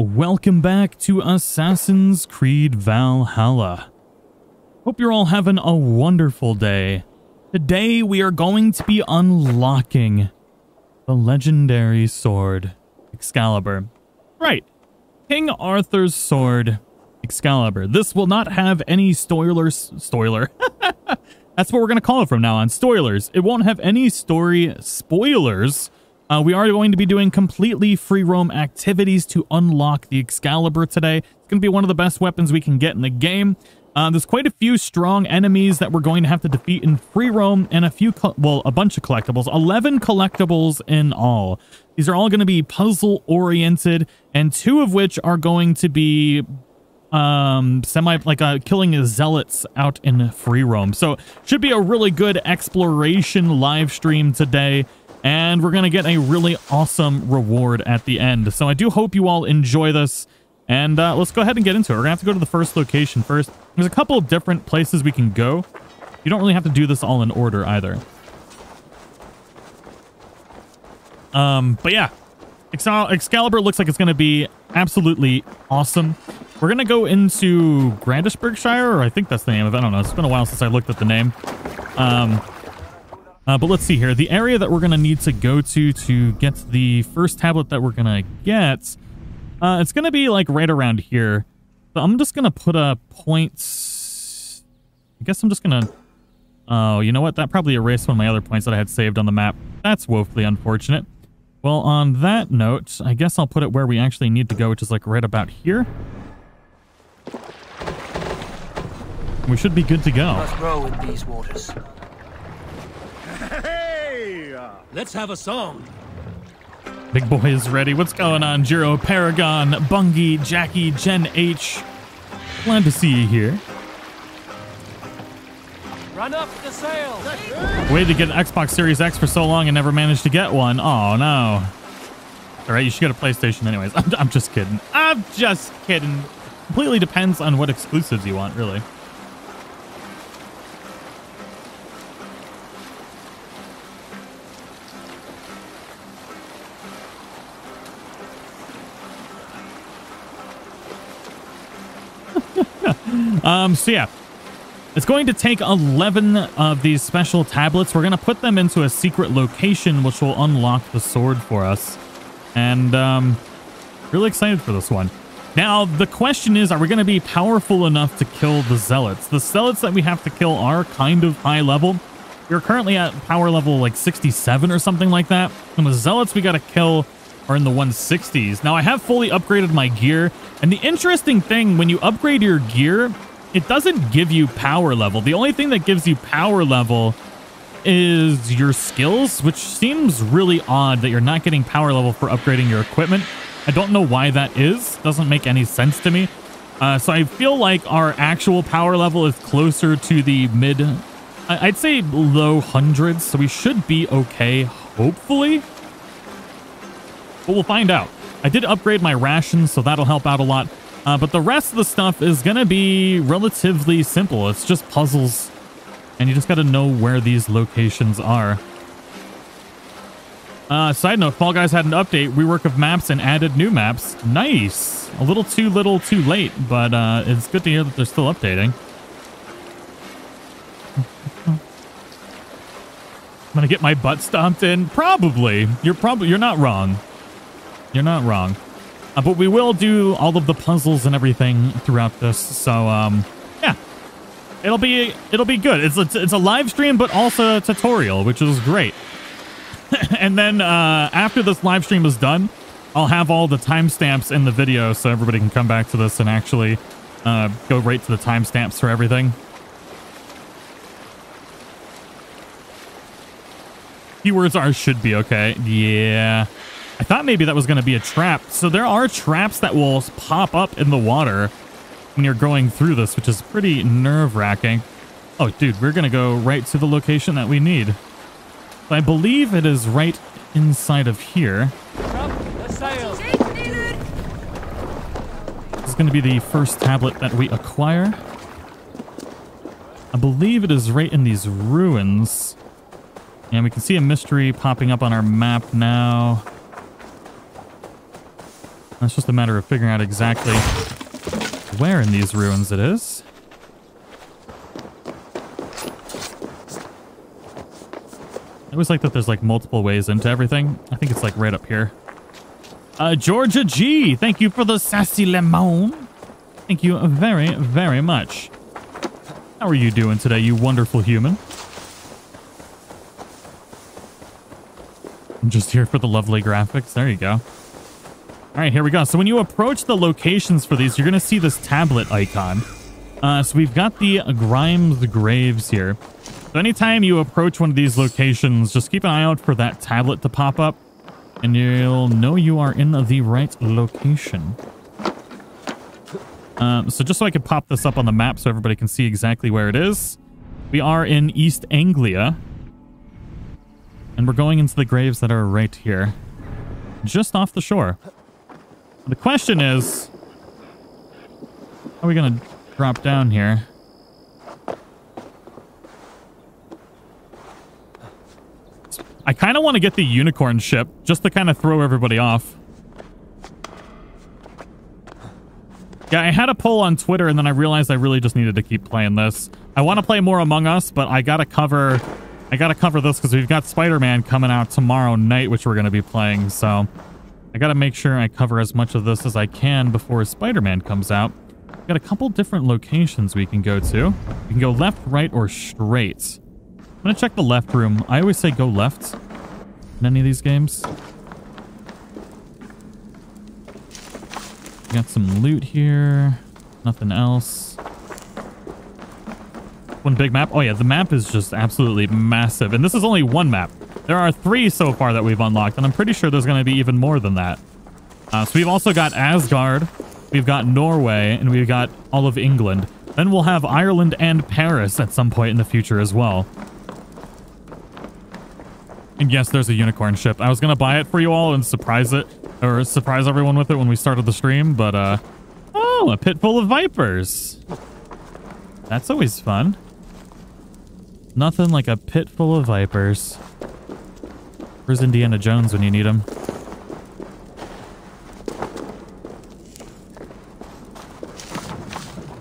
welcome back to Assassin's Creed Valhalla. Hope you're all having a wonderful day. Today we are going to be unlocking the legendary sword, Excalibur. Right, King Arthur's sword, Excalibur. This will not have any spoilers. Spoiler. That's what we're going to call it from now on. Spoilers. It won't have any story spoilers uh, we are going to be doing completely free roam activities to unlock the Excalibur today. It's going to be one of the best weapons we can get in the game. Uh, there's quite a few strong enemies that we're going to have to defeat in free roam and a few, well, a bunch of collectibles, 11 collectibles in all. These are all going to be puzzle oriented and two of which are going to be um semi like uh killing zealots out in free roam so should be a really good exploration live stream today and we're going to get a really awesome reward at the end. So I do hope you all enjoy this, and uh, let's go ahead and get into it. We're going to have to go to the first location first. There's a couple of different places we can go. You don't really have to do this all in order either. Um, but yeah, Excalibur looks like it's going to be absolutely awesome. We're going to go into Grandisburgshire, or I think that's the name of it. I don't know. It's been a while since I looked at the name. Um, uh, but let's see here. The area that we're going to need to go to to get the first tablet that we're going to get, uh, it's going to be like right around here. So I'm just going to put a point. I guess I'm just going to... Oh, you know what? That probably erased one of my other points that I had saved on the map. That's woefully unfortunate. Well, on that note, I guess I'll put it where we actually need to go, which is like right about here. We should be good to go. Must row in these waters. Let's have a song. Big boy is ready. What's going on, Jiro, Paragon, Bungie, Jackie, Gen H? Glad to see you here. Run up the sail. Waited to get an Xbox Series X for so long and never managed to get one. Oh, no. All right, you should get a PlayStation anyways. I'm, I'm just kidding. I'm just kidding. Completely depends on what exclusives you want, really. Um, so yeah, it's going to take 11 of these special tablets. We're going to put them into a secret location, which will unlock the sword for us. And, um, really excited for this one. Now, the question is, are we going to be powerful enough to kill the zealots? The zealots that we have to kill are kind of high level. We're currently at power level like 67 or something like that. And the zealots we got to kill are in the 160s. Now, I have fully upgraded my gear. And the interesting thing, when you upgrade your gear, it doesn't give you power level. The only thing that gives you power level is your skills, which seems really odd that you're not getting power level for upgrading your equipment. I don't know why that is. Doesn't make any sense to me. Uh, so I feel like our actual power level is closer to the mid, I'd say low hundreds. So we should be okay, hopefully. But we'll find out. I did upgrade my rations, so that'll help out a lot. Uh, but the rest of the stuff is going to be relatively simple. It's just puzzles, and you just got to know where these locations are. Uh, side note, Fall Guys had an update, rework of maps, and added new maps. Nice! A little too little too late, but uh, it's good to hear that they're still updating. I'm gonna get my butt stomped in? Probably. You're probably you're not wrong. You're not wrong. Uh, but we will do all of the puzzles and everything throughout this. So, um, yeah, it'll be it'll be good. It's a, it's a live stream, but also a tutorial, which is great. and then uh, after this live stream is done, I'll have all the timestamps in the video so everybody can come back to this and actually uh, go right to the timestamps for everything. Keywords are should be okay. Yeah. I thought maybe that was going to be a trap. So there are traps that will pop up in the water when you're going through this, which is pretty nerve-wracking. Oh, dude, we're going to go right to the location that we need. I believe it is right inside of here. This is going to be the first tablet that we acquire. I believe it is right in these ruins. And we can see a mystery popping up on our map now. That's just a matter of figuring out exactly where in these ruins it is. I always like that there's like multiple ways into everything. I think it's like right up here. Uh, Georgia G, thank you for the sassy lemon. Thank you very, very much. How are you doing today, you wonderful human? I'm just here for the lovely graphics. There you go. All right, here we go. So when you approach the locations for these, you're going to see this tablet icon. Uh, so we've got the Grimes Graves here. So anytime you approach one of these locations, just keep an eye out for that tablet to pop up, and you'll know you are in the right location. Um, so just so I can pop this up on the map so everybody can see exactly where it is, we are in East Anglia, and we're going into the graves that are right here, just off the shore. The question is, how are we going to drop down here? I kind of want to get the unicorn ship just to kind of throw everybody off. Yeah, I had a poll on Twitter and then I realized I really just needed to keep playing this. I want to play more Among Us, but I got to cover I got to cover this because we've got Spider-Man coming out tomorrow night, which we're to be playing. So I got to make sure I cover as much of this as I can before Spider-Man comes out. Got a couple different locations we can go to. We can go left, right, or straight. I'm to check the left room. I always say go left in any of these games. Got some loot here. Nothing else. One big map. Oh yeah, the map is just absolutely massive. And this is only one map. There are three so far that we've unlocked, and I'm pretty sure there's going to be even more than that. Uh, so we've also got Asgard, we've got Norway, and we've got all of England. Then we'll have Ireland and Paris at some point in the future as well. And yes, there's a unicorn ship. I was going to buy it for you all and surprise it, or surprise everyone with it when we started the stream, but, uh, oh, a pit full of vipers. That's always fun. Nothing like a pit full of vipers. Where's Indiana Jones when you need him?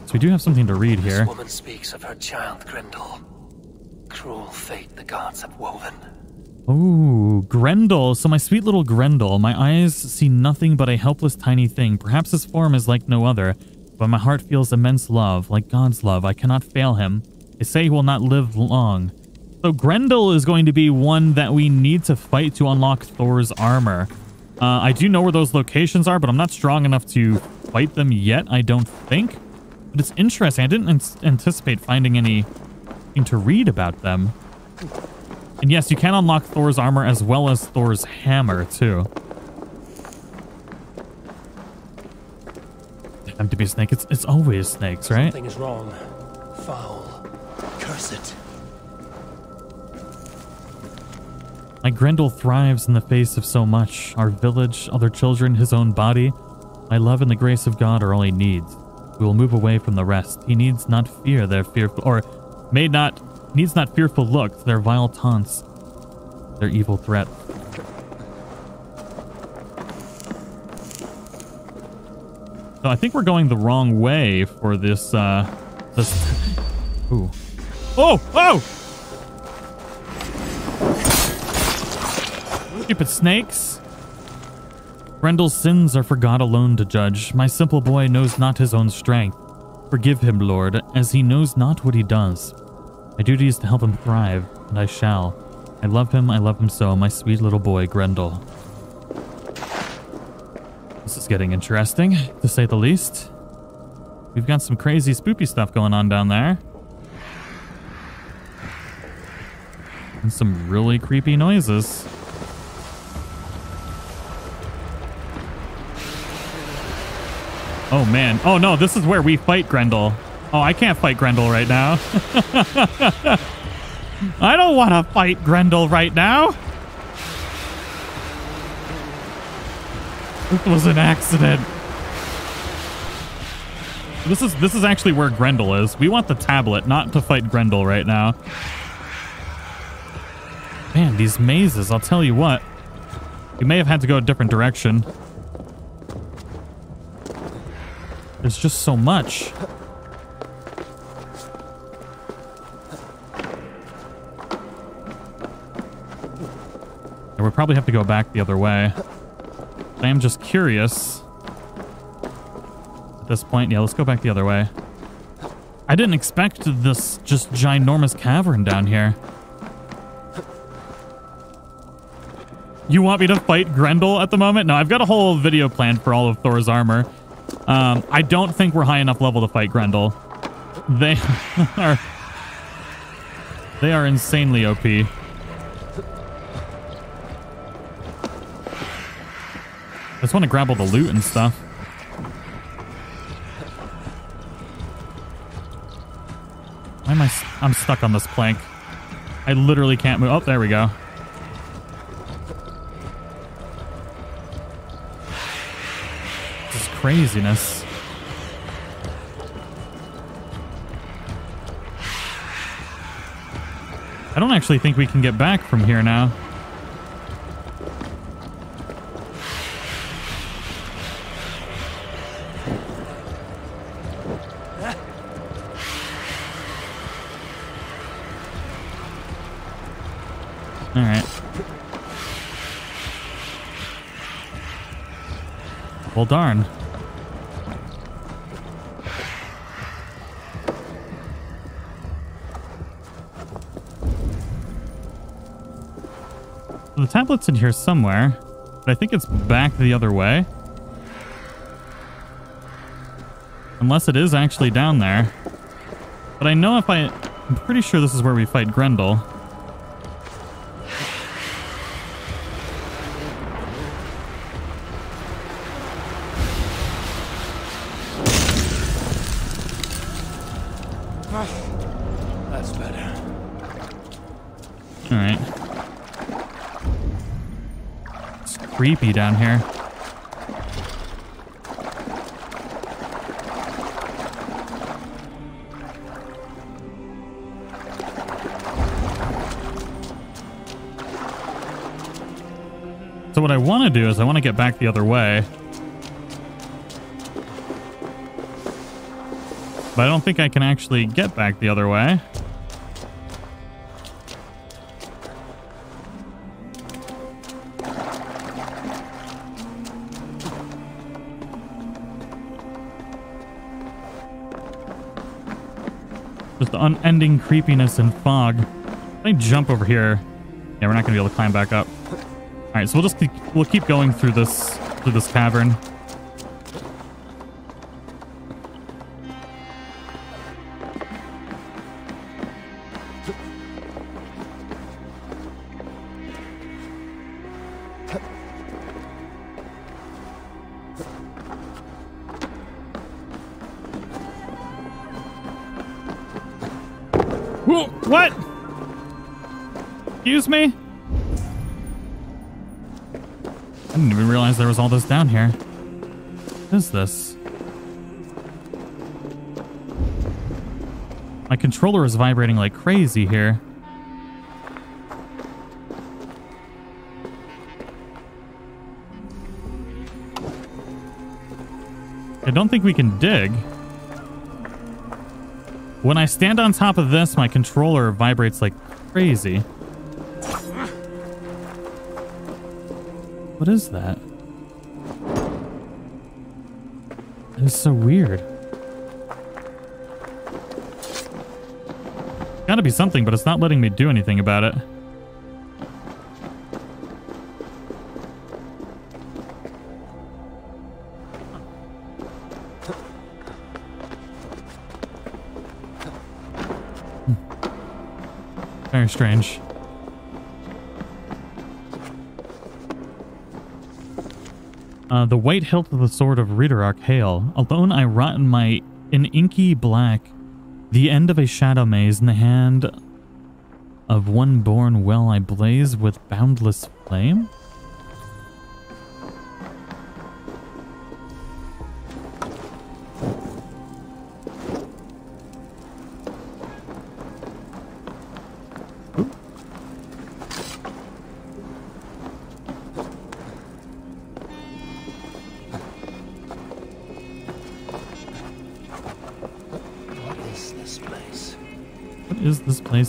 So we do have something to read here. This woman speaks of her child Grendel. Cruel fate the gods have woven. Oh, Grendel. So my sweet little Grendel. My eyes see nothing but a helpless tiny thing. Perhaps his form is like no other, but my heart feels immense love, like God's love. I cannot fail him. They say he will not live long. So Grendel is going to be one that we need to fight to unlock Thor's armor. Uh, I do know where those locations are, but I'm not strong enough to fight them yet, I don't think. But it's interesting. I didn't anticipate finding anything to read about them. And yes, you can unlock Thor's armor as well as Thor's hammer, too. Time to be a snake. It's, it's always snakes, right? Something is wrong. Foul. Curse it. My Grendel thrives in the face of so much. Our village, other children, his own body. My love and the grace of God are all he needs. We will move away from the rest. He needs not fear their fearful, or may not needs not fearful looks, their vile taunts, their evil threat. So I think we're going the wrong way for this, uh, this, ooh. Oh, oh! Stupid snakes. Grendel's sins are for God alone to judge. My simple boy knows not his own strength. Forgive him, Lord, as he knows not what he does. My duty is to help him thrive, and I shall. I love him, I love him so, my sweet little boy, Grendel. This is getting interesting, to say the least. We've got some crazy spoopy stuff going on down there. And some really creepy noises. Oh man. Oh no, this is where we fight Grendel. Oh, I can't fight Grendel right now. I don't want to fight Grendel right now. This was an accident. This is this is actually where Grendel is. We want the tablet, not to fight Grendel right now. Man, these mazes, I'll tell you what. We may have had to go a different direction. There's just so much. We probably have to go back the other way. I am just curious. At this point, yeah, let's go back the other way. I didn't expect this just ginormous cavern down here. You want me to fight Grendel at the moment? No, I've got a whole video planned for all of Thor's armor. Um, I don't think we're high enough level to fight Grendel. They are... They are insanely OP. I just want to grab all the loot and stuff. Why am I... I'm stuck on this plank. I literally can't move. Oh, there we go. Craziness. I don't actually think we can get back from here now. Well, darn. Tablet's in here somewhere, but I think it's back the other way. Unless it is actually down there. But I know if I... I'm pretty sure this is where we fight Grendel. Creepy down here. So what I want to do is I want to get back the other way. But I don't think I can actually get back the other way. Unending creepiness and fog. Let me jump over here. Yeah, we're not gonna be able to climb back up. All right, so we'll just keep, we'll keep going through this through this cavern. All this down here. What is this? My controller is vibrating like crazy here. I don't think we can dig. When I stand on top of this, my controller vibrates like crazy. What is that? Is so weird. Gotta be something, but it's not letting me do anything about it. Hmm. Very strange. Uh, the white hilt of the sword of Rhydderch Hael. Alone I rot in my in inky black, the end of a shadow maze in the hand of one born well I blaze with boundless flame?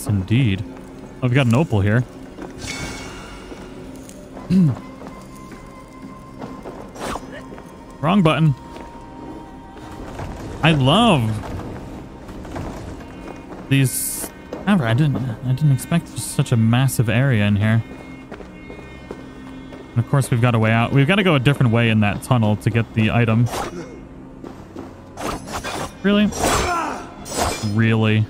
Place indeed? Oh, we've got an opal here. Wrong button. I love these. However, I didn't. I didn't expect such a massive area in here. And of course, we've got a way out. We've got to go a different way in that tunnel to get the item. Really? Really?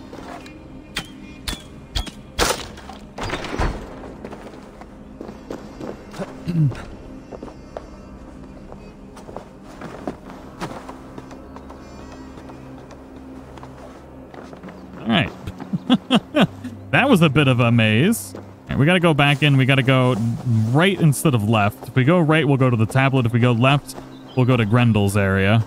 Was a bit of a maze. Right, we got to go back in. We got to go right instead of left. If we go right, we'll go to the tablet. If we go left, we'll go to Grendel's area.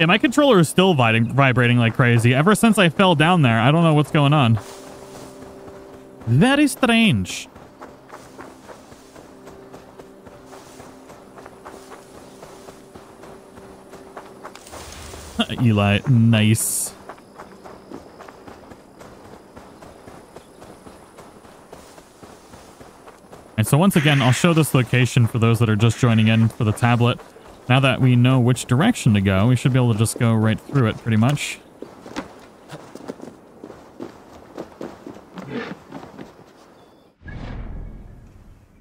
Yeah, my controller is still vibrating like crazy. Ever since I fell down there, I don't know what's going on. Very strange. Eli, nice. And so once again, I'll show this location for those that are just joining in for the tablet. Now that we know which direction to go, we should be able to just go right through it pretty much.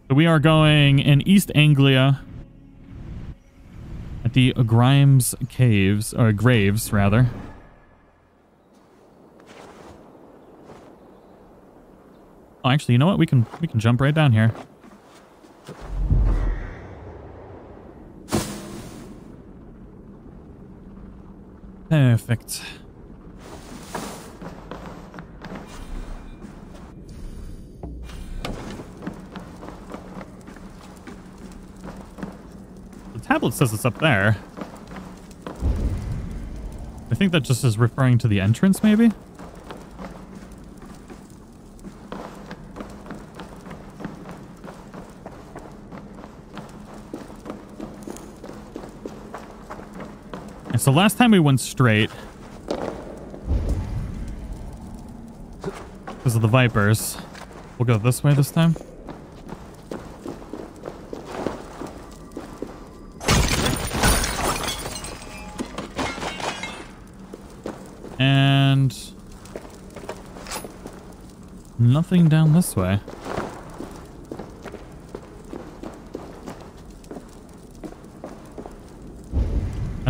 So we are going in East Anglia at the Grimes Caves, or Graves, rather. Oh, actually, you know what? We can we can jump right down here. The tablet says it's up there. I think that just is referring to the entrance, maybe? So last time we went straight. Because of the Vipers. We'll go this way this time. And... Nothing down this way.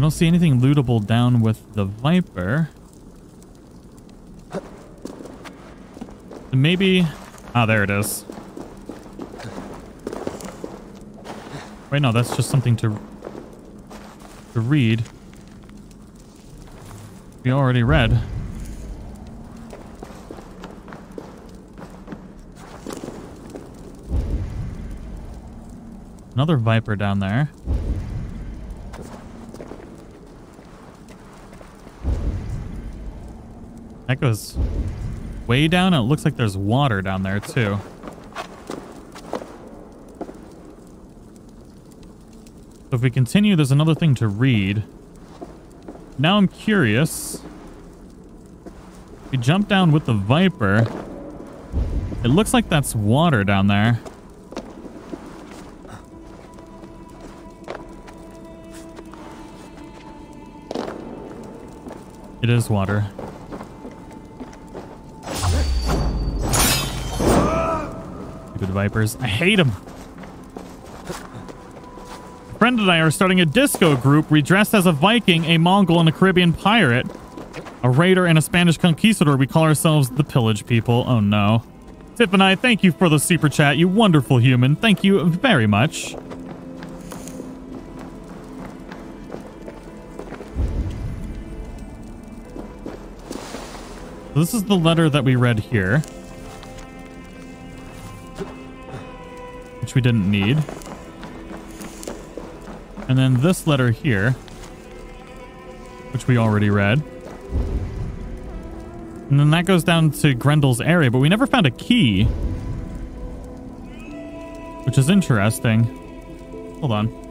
Don't see anything lootable down with the Viper. Maybe... Ah, there it is. Wait, no, that's just something to... to read. We already read. Another Viper down there. That goes way down. It looks like there's water down there, too. So if we continue, there's another thing to read. Now I'm curious. We jump down with the Viper. It looks like that's water down there. It is water. Vipers. I hate them. A friend and I are starting a disco group. We dressed as a Viking, a Mongol, and a Caribbean pirate. A raider and a Spanish conquistador. We call ourselves the Pillage People. Oh no. Tiff and I, thank you for the super chat, you wonderful human. Thank you very much. This is the letter that we read here. Which we didn't need. And then this letter here, which we already read. And then that goes down to Grendel's area, but we never found a key. Which is interesting. Hold on.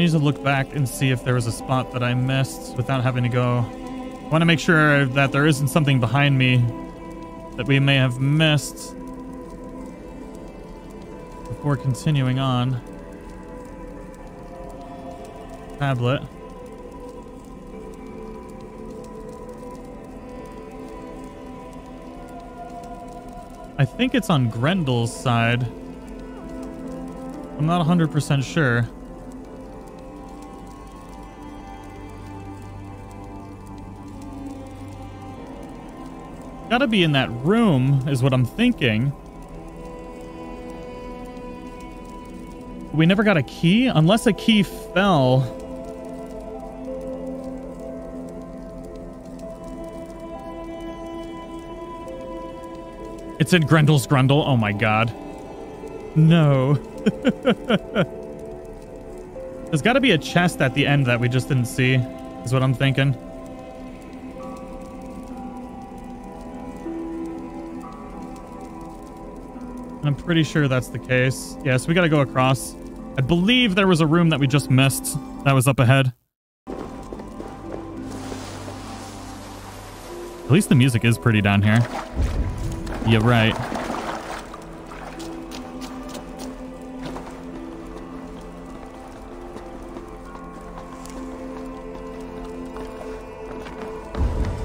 Need to look back and see if there was a spot that I missed without having to go. I want to make sure that there isn't something behind me that we may have missed before continuing on. Tablet. I think it's on Grendel's side. I'm not 100% sure. Gotta be in that room, is what I'm thinking. We never got a key? Unless a key fell. It's in Grendel's Grundle. Oh my god. No. There's got to be a chest at the end that we just didn't see, is what I'm thinking. I'm pretty sure that's the case. Yes, yeah, so we got to go across. I believe there was a room that we just missed that was up ahead. At least the music is pretty down here. You're right.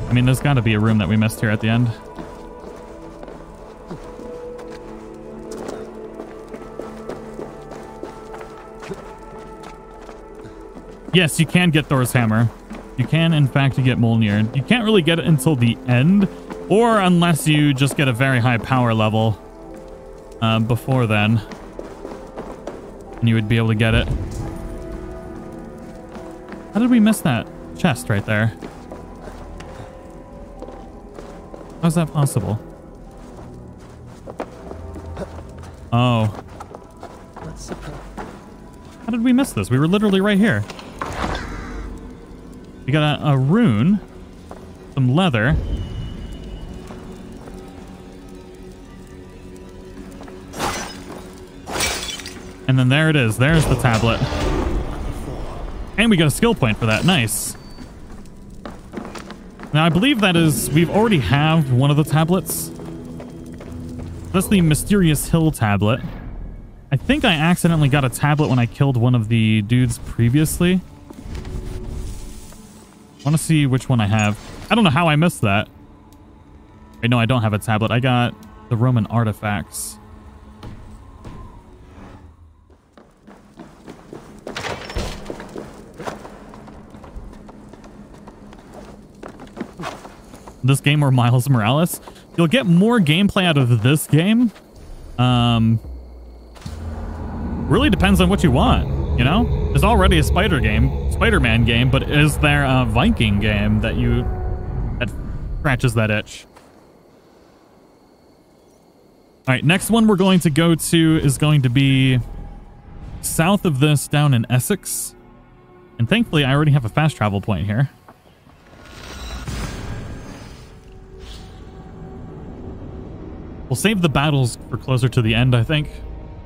I mean, there's got to be a room that we missed here at the end. Yes, you can get Thor's hammer. You can, in fact, get Mjolnir. You can't really get it until the end, or unless you just get a very high power level uh, before then. And you would be able to get it. How did we miss that chest right there? How's that possible? Oh. How did we miss this? We were literally right here. We got a, a rune, some leather. And then there it is. There's the tablet. And we got a skill point for that. Nice. Now, I believe that is... We've already have one of the tablets. That's the Mysterious Hill tablet. I think I accidentally got a tablet when I killed one of the dudes previously want to see which one I have. I don't know how I missed that. I know I don't have a tablet. I got the Roman artifacts. This game or Miles Morales? You'll get more gameplay out of this game. Um, really depends on what you want, you know? There's already a spider game. Spider-Man game, but is there a Viking game that you that scratches that itch? All right, next one we're going to go to is going to be south of this down in Essex. And thankfully, I already have a fast travel point here. We'll save the battles for closer to the end, I think.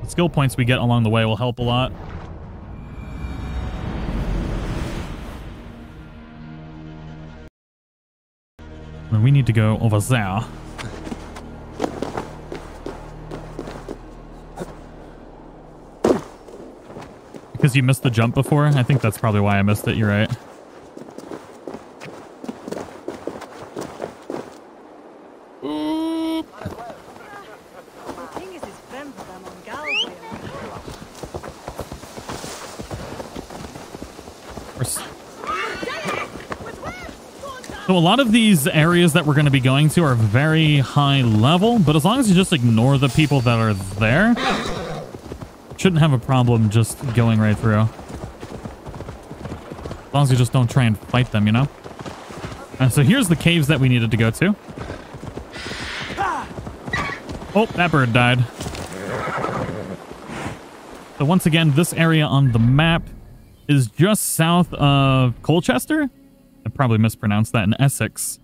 The skill points we get along the way will help a lot. And we need to go over there. Because you missed the jump before? I think that's probably why I missed it. You're right. A lot of these areas that we're going to be going to are very high level, but as long as you just ignore the people that are there, shouldn't have a problem just going right through. As long as you just don't try and fight them, you know? And so here's the caves that we needed to go to. Oh, that bird died. So once again, this area on the map is just south of Colchester. I probably mispronounced that, in Essex.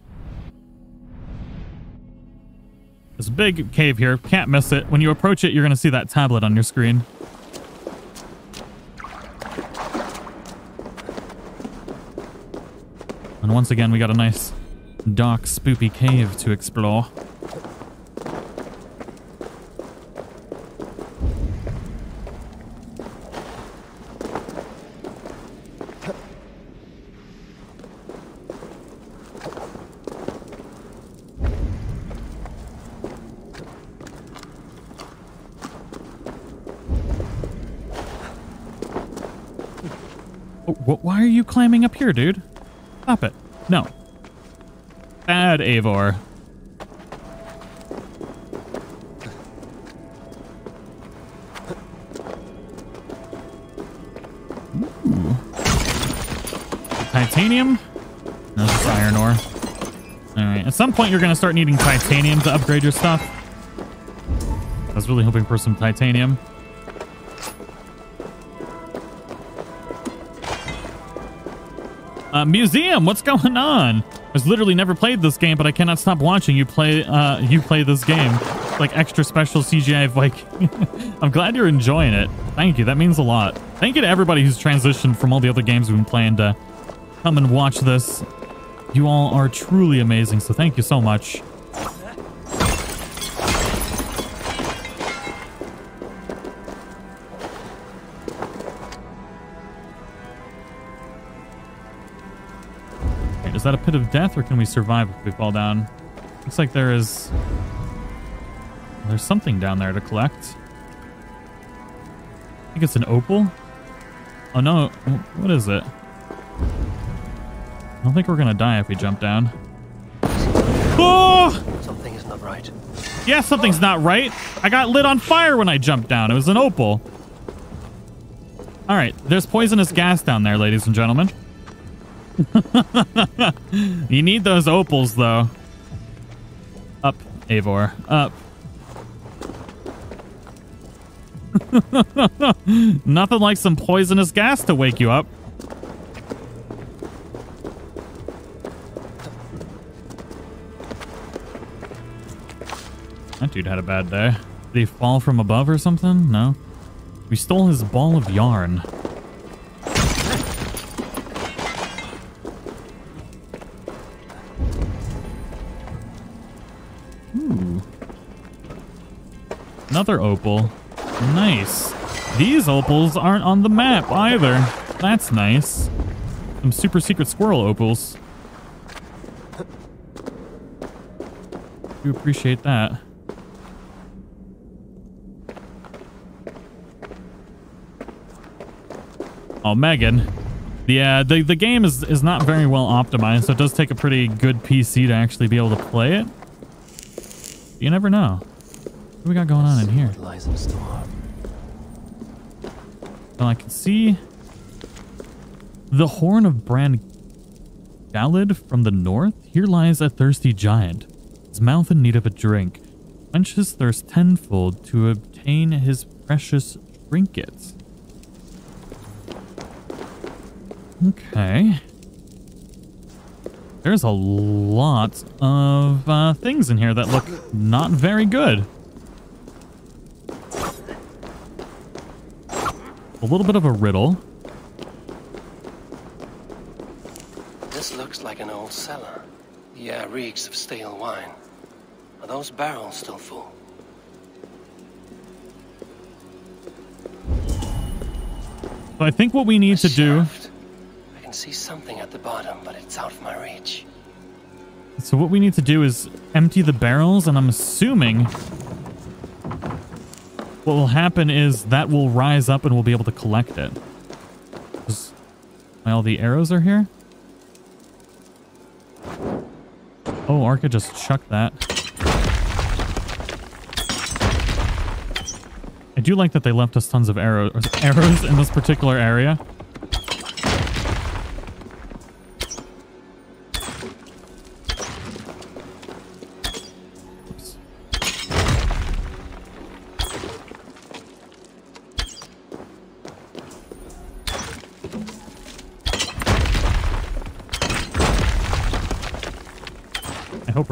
There's a big cave here. Can't miss it. When you approach it, you're going to see that tablet on your screen. And once again, we got a nice dark, spoopy cave to explore. Climbing up here, dude? Stop it. No. Bad. Ooh. Titanium? No, is iron ore. Alright, at some point you're going to start needing titanium to upgrade your stuff. I was really hoping for some titanium. Uh, museum, what's going on? I've literally never played this game, but I cannot stop watching you play. Uh, you play this game, like extra special CGI. Like, I'm glad you're enjoying it. Thank you. That means a lot. Thank you to everybody who's transitioned from all the other games we've been playing to come and watch this. You all are truly amazing. So thank you so much. That a pit of death or can we survive if we fall down? Looks like there is... There's something down there to collect. I think it's an opal. Oh no, what is it? I don't think we're gonna die if we jump down. Oh! Something is not right. Yeah, something's not right. I got lit on fire when I jumped down. It was an opal. All right, there's poisonous gas down there, ladies and gentlemen. you need those opals, though. Up, Eivor. Up. Nothing like some poisonous gas to wake you up. That dude had a bad day. Did he fall from above or something? No. We stole his ball of yarn. Another opal. Nice. These opals aren't on the map either. That's nice. Some super secret squirrel opals. Do appreciate that. Oh, Megan. Yeah, the, the game is, is not very well optimized, so it does take a pretty good PC to actually be able to play it. You never know. What do we got going on in here? What lies in store? Well, I can see the horn of Bran Galed from the north. Here lies a thirsty giant, his mouth in need of a drink. Quench his thirst tenfold to obtain his precious trinkets. Okay. There's a lot of uh, things in here that look not very good. A little bit of a riddle. This looks like an old cellar. Yeah, reeks of stale wine. Are those barrels still full? So I think what we need to A do... shaft. I can see something at the bottom, but it's out of my reach. So what we need to do is empty the barrels, and I'm assuming what will happen is that will rise up and we'll be able to collect it. All the arrows are here? Oh, Arca just chucked that. I do like that they left us tons of arrows arrows in this particular area.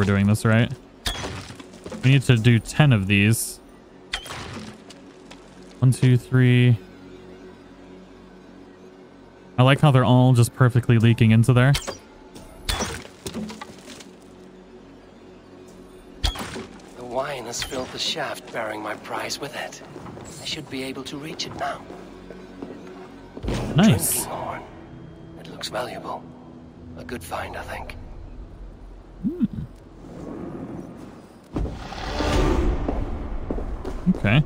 we're doing this right. We need to do 10 of these. One, two, three. I like how they're all just perfectly leaking into there. The wine has filled the shaft bearing my prize with it. I should be able to reach it now. Nice. Drinking horn. It looks valuable. A good find, I think. Okay.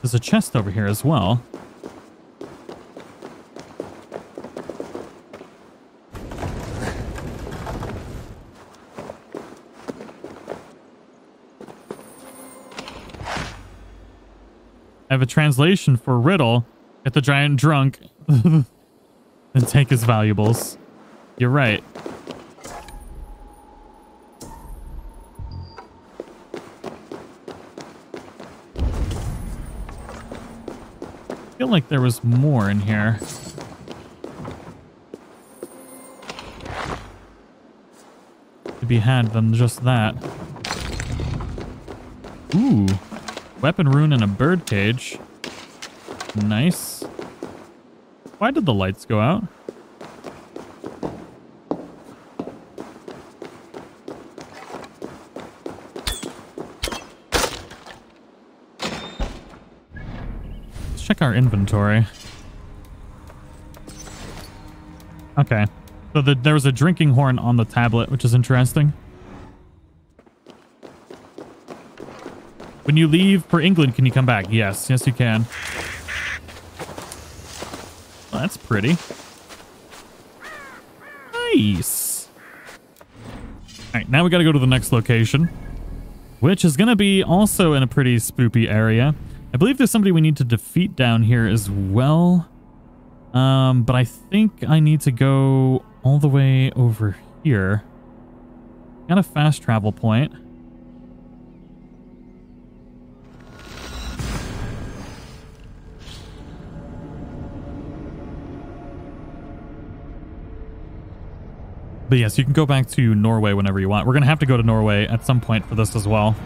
There's a chest over here as well. I have a translation for riddle. Get the giant drunk and take his valuables. You're right. Like there was more in here. To be had than just that. Ooh. Weapon rune and a bird cage. Nice. Why did the lights go out? Our inventory. Okay. So the, there was a drinking horn on the tablet, which is interesting. When you leave for England, can you come back? Yes. Yes, you can. Well, that's pretty. Nice. All right, now we got to go to the next location, which is going to be also in a pretty spoopy area. I believe there's somebody we need to defeat down here as well. Um, but I think I need to go all the way over here. Got a fast travel point. But yes, you can go back to Norway whenever you want. We're going to have to go to Norway at some point for this as well.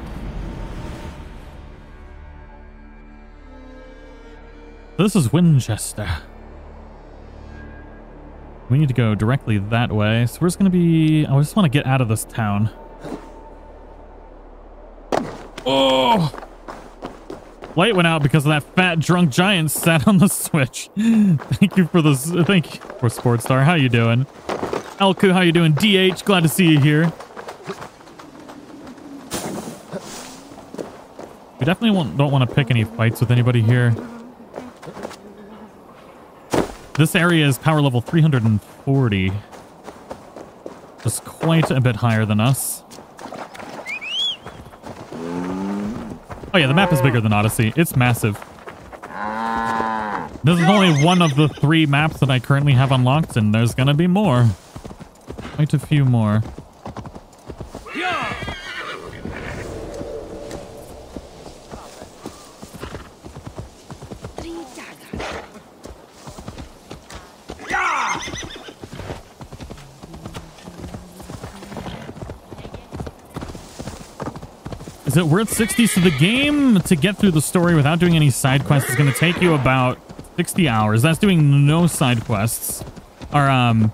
This is Winchester. We need to go directly that way. So we're just going to be... Oh, I just want to get out of this town. Oh! Light went out because of that fat drunk giant sat on the switch. thank you for this. Thank you for Sportstar. How you doing? Elku, how you doing? DH, glad to see you here. We definitely don't want to pick any fights with anybody here. This area is power level 340. Just quite a bit higher than us. Oh yeah, the map is bigger than Odyssey. It's massive. This is only one of the three maps that I currently have unlocked, and there's gonna be more. Quite a few more. Is it worth 60? So the game, to get through the story without doing any side quests, is going to take you about 60 hours. That's doing no side quests. Or, um,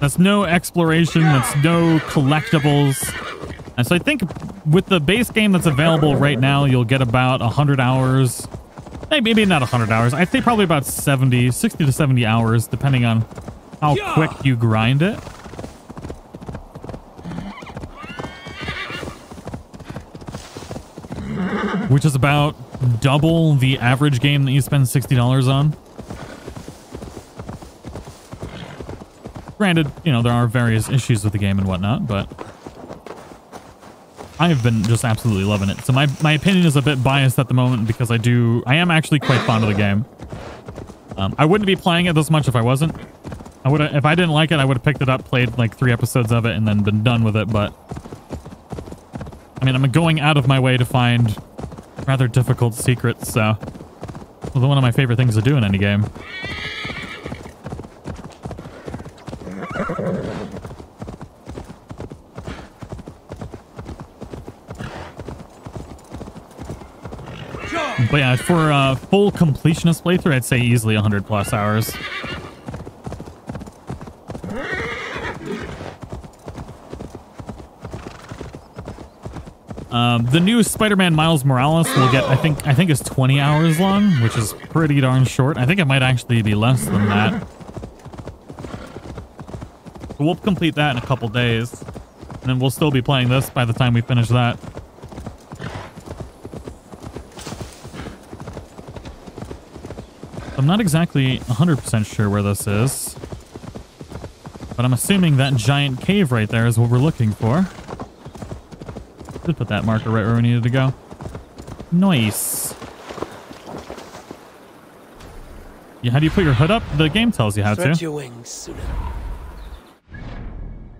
that's no exploration. That's no collectibles. And so I think with the base game that's available right now, you'll get about 100 hours. Maybe, maybe not 100 hours. I'd say probably about 70, 60 to 70 hours, depending on how quick you grind it. Which is about double the average game that you spend $60 on. Granted, you know, there are various issues with the game and whatnot, but I have been just absolutely loving it. So my, my opinion is a bit biased at the moment because I do, I am actually quite fond of the game. Um, I wouldn't be playing it this much if I wasn't. I would if I didn't like it, I would have picked it up, played like three episodes of it, and then been done with it, but I mean, I'm going out of my way to find rather difficult secrets, so well, one of my favorite things to do in any game. But yeah, for a full completionist playthrough, I'd say easily 100 plus hours. Um, the new Spider-Man Miles Morales will get, I think, I think is 20 hours long, which is pretty darn short. I think it might actually be less than that. We'll complete that in a couple days, and then we'll still be playing this by the time we finish that. I'm not exactly 100% sure where this is. But I'm assuming that giant cave right there is what we're looking for. Just put that marker right where we needed to go. Nice. Yeah, how do you put your hood up? The game tells you how Stretch to. your wings sooner.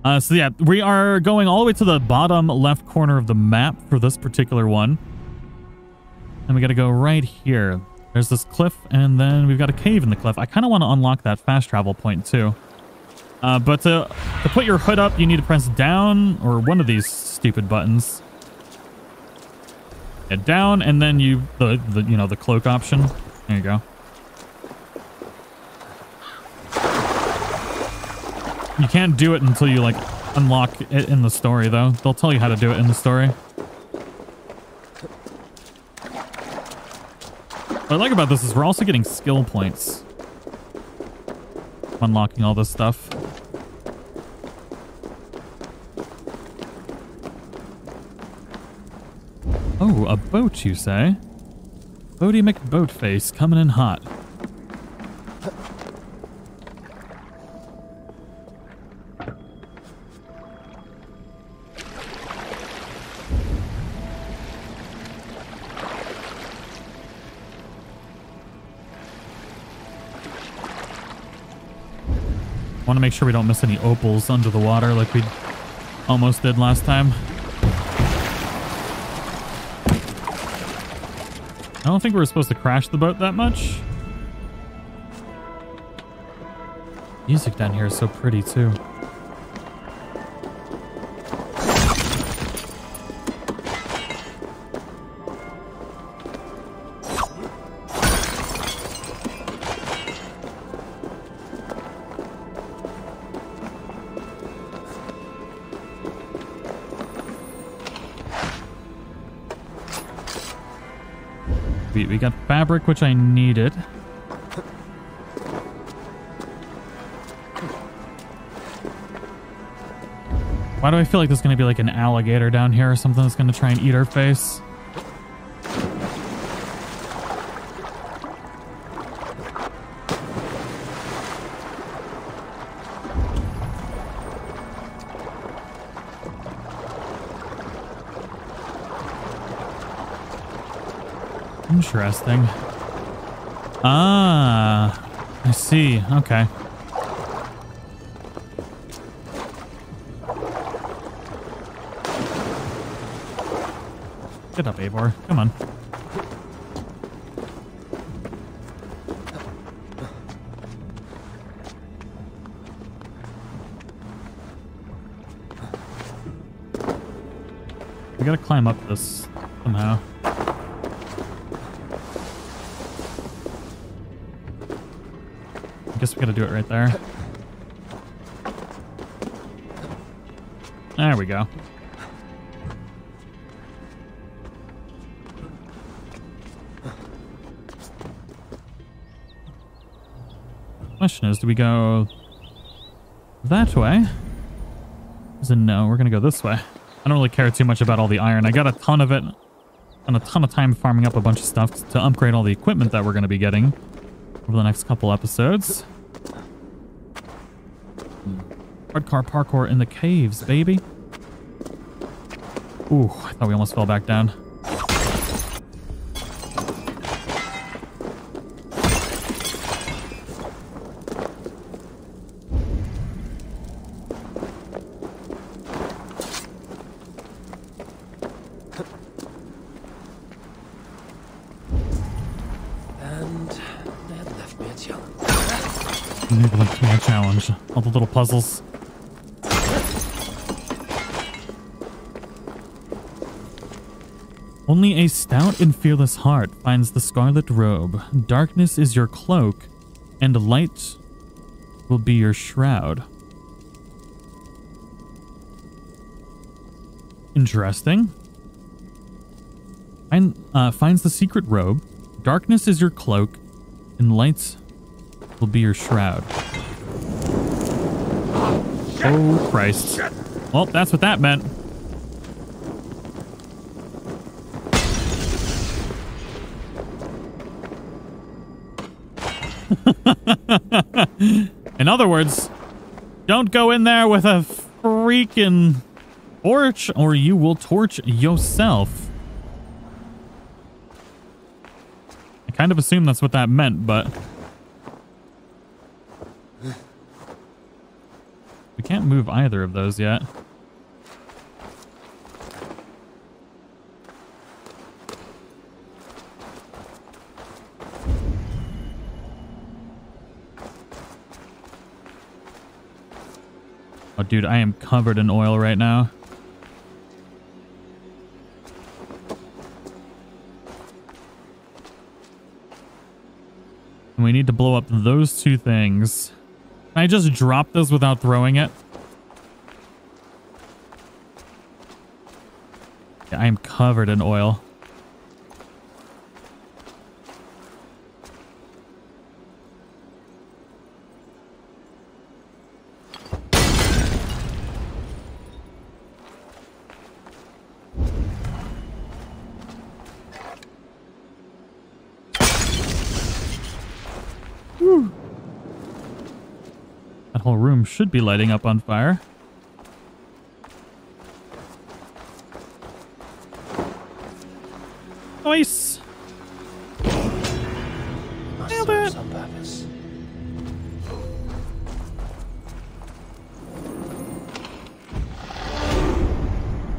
Uh, so yeah, we are going all the way to the bottom left corner of the map for this particular one. And we got to go right here. There's this cliff, and then we've got a cave in the cliff. I kind of want to unlock that fast travel point, too. Uh, but to, to put your hood up, you need to press down, or one of these stupid buttons. Yeah, down, and then you, the, the you know, the cloak option. There you go. You can't do it until you, like, unlock it in the story, though. They'll tell you how to do it in the story. What I like about this is we're also getting skill points. Unlocking all this stuff. Oh, a boat, you say? Boaty McBoatface coming in hot. Want to make sure we don't miss any opals under the water like we almost did last time. I don't think we were supposed to crash the boat that much. Music down here is so pretty too. Fabric, which I needed. Why do I feel like there's going to be like an alligator down here or something that's going to try and eat our face? Interesting. Ah, I see. Okay. Get up, Eivor. Come on. We gotta climb up this somehow. Guess we gotta do it right there. There we go. Question is, do we go that way? Is a no, we're gonna go this way. I don't really care too much about all the iron. I got a ton of it and a ton of time farming up a bunch of stuff to upgrade all the equipment that we're gonna be getting over the next couple episodes. Hardcore parkour in the caves, baby. Ooh, I thought we almost fell back down. And that left me a challenge. Maybe like challenge. All the little puzzles. Stout and fearless heart finds the scarlet robe. Darkness is your cloak, and light will be your shroud. Interesting. Find, uh, finds the secret robe. Darkness is your cloak, and lights will be your shroud. Oh, Christ. Well, that's what that meant. in other words, don't go in there with a freaking torch or you will torch yourself. I kind of assumed that's what that meant, but... We can't move either of those yet. Dude, I am covered in oil right now. And we need to blow up those two things. Can I just drop this without throwing it? I am covered in oil. That whole room should be lighting up on fire. Nice. Nailed it. some purpose.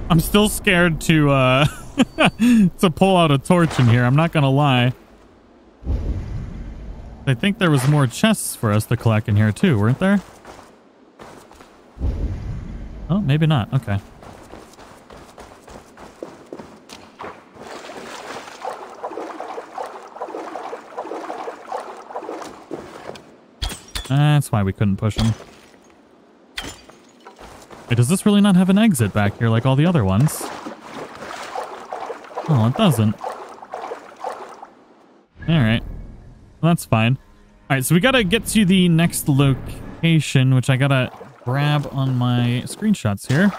I'm still scared to uh to pull out a torch in here. I'm not gonna lie. I think there was more chests for us to collect in here too, weren't there? Oh, maybe not. Okay. That's why we couldn't push him. Wait, does this really not have an exit back here like all the other ones? Oh, it doesn't. Alright. That's fine. Alright, so we gotta get to the next location, which I gotta grab on my screenshots here.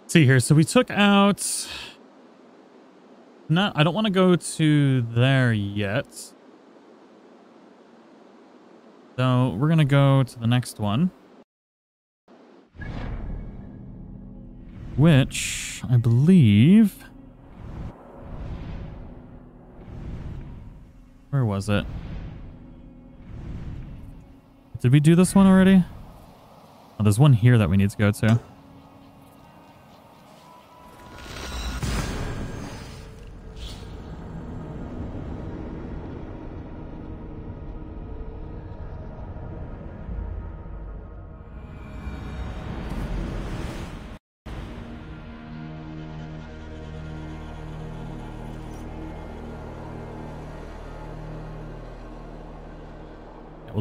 Let's see here, so we took out... Not, I don't want to go to there yet. So we're gonna go to the next one. Which, I believe... Where was it? Did we do this one already? Oh, there's one here that we need to go to.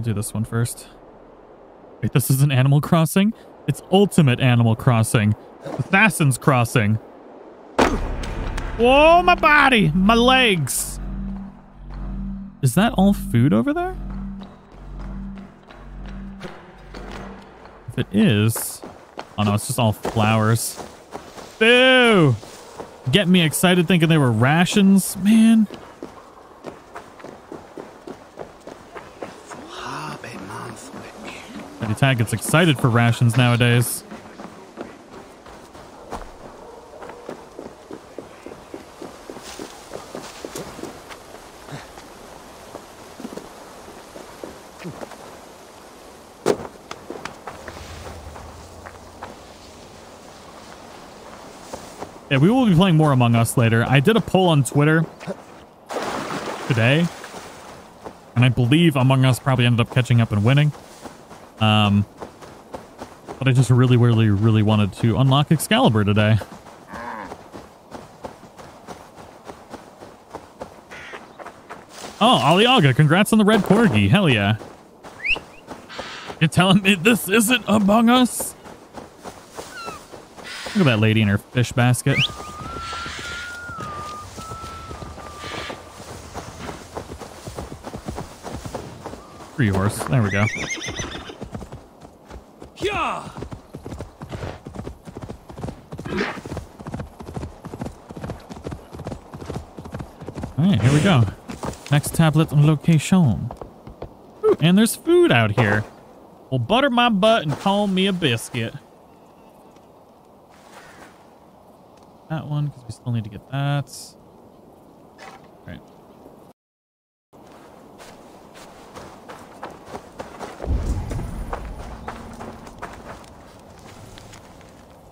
Do this one first. Wait, this is an Animal Crossing? It's Ultimate Animal Crossing. Assassin's Crossing. Whoa, my body! My legs! Is that all food over there? If it is... Oh no, it's just all flowers. Boo! Get me excited thinking they were rations, man. Tag gets excited for rations nowadays. Yeah, we will be playing more Among Us later. I did a poll on Twitter today, and I believe Among Us probably ended up catching up and winning. Um, but I just really, really, really wanted to unlock Excalibur today. Oh, Aliaga, congrats on the red corgi. Hell yeah. You're telling me this isn't Among Us? Look at that lady in her fish basket. Free horse. There we go. Alright, here we go. Next tablet location. Ooh, and there's food out here. Well, butter my butt and call me a biscuit. That one, because we still need to get that.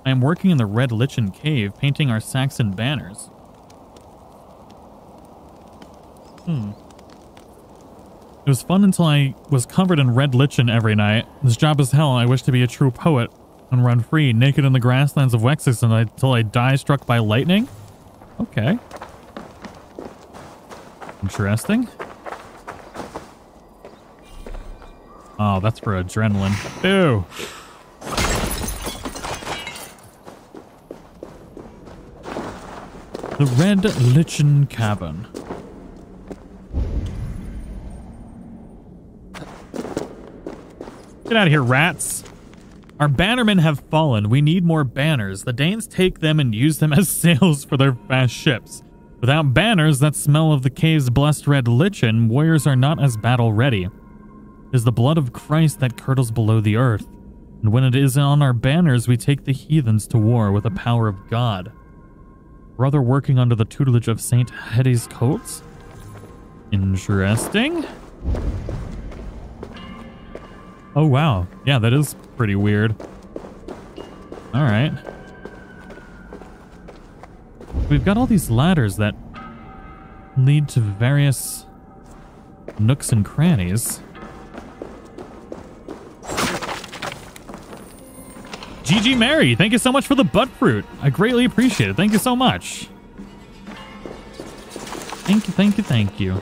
I am working in the Red Lichen Cave, painting our Saxon banners. Hmm. It was fun until I was covered in red lichen every night. This job is hell, I wish to be a true poet and run free, naked in the grasslands of Wessex until I die struck by lightning? Okay. Interesting. Oh, that's for adrenaline. Ew. The Red Lichen Cavern. Get out of here, rats. Our bannermen have fallen. We need more banners. The Danes take them and use them as sails for their fast ships. Without banners that smell of the cave's blessed red lichen, warriors are not as battle ready. It is the blood of Christ that curdles below the earth. And when it is on our banners, we take the heathens to war with the power of God. Brother working under the tutelage of Saint Hetty's Coates? Interesting. Oh, wow. Yeah, that is pretty weird. All right. We've got all these ladders that lead to various nooks and crannies. GG Mary, thank you so much for the butt fruit. I greatly appreciate it. Thank you so much. Thank you, thank you, thank you.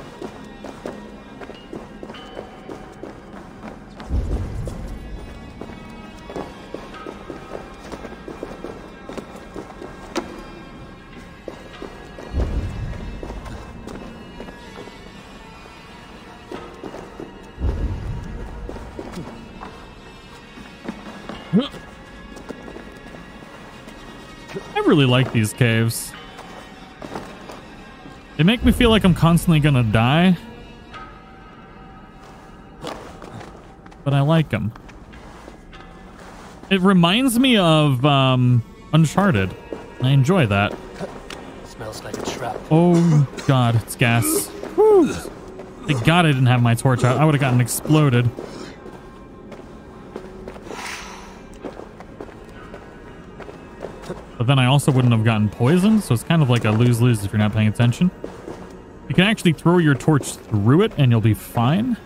Really like these caves. They make me feel like I'm constantly gonna die. But I like them. It reminds me of um, Uncharted. I enjoy that. Smells like a trap. Oh god, it's gas. Whew. Thank god I didn't have my torch out. I would have gotten exploded. But then I also wouldn't have gotten poisoned, so it's kind of like a lose-lose if you're not paying attention. You can actually throw your torch through it and you'll be fine.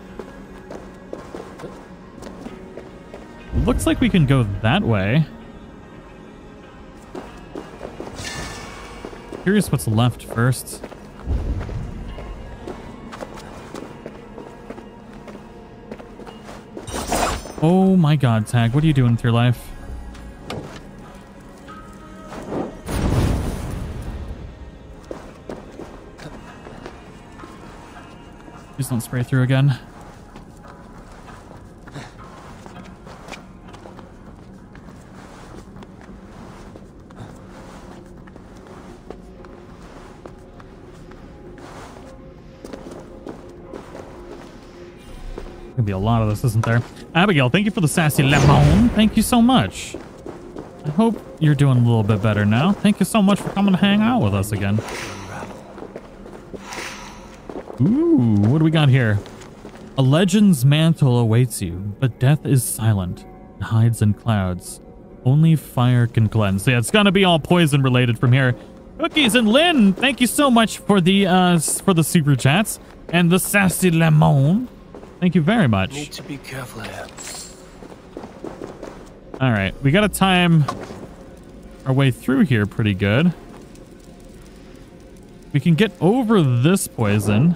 Looks like we can go that way. Curious what's left first. Oh my god, Tag, what are you doing with your life? Please don't spray through again. Gonna be a lot of this, isn't there? Abigail, thank you for the sassy lemon. Thank you so much. I hope you're doing a little bit better now. Thank you so much for coming to hang out with us again. Ooh, what do we got here? A legend's mantle awaits you, but death is silent and hides in clouds. Only fire can cleanse. Yeah, it's gonna be all poison related from here. Cookies and Lynn, thank you so much for the uh for the super chats and the sassy lemon. Thank you very much. Need to be careful here. All right, we got to time our way through here pretty good. We can get over this poison.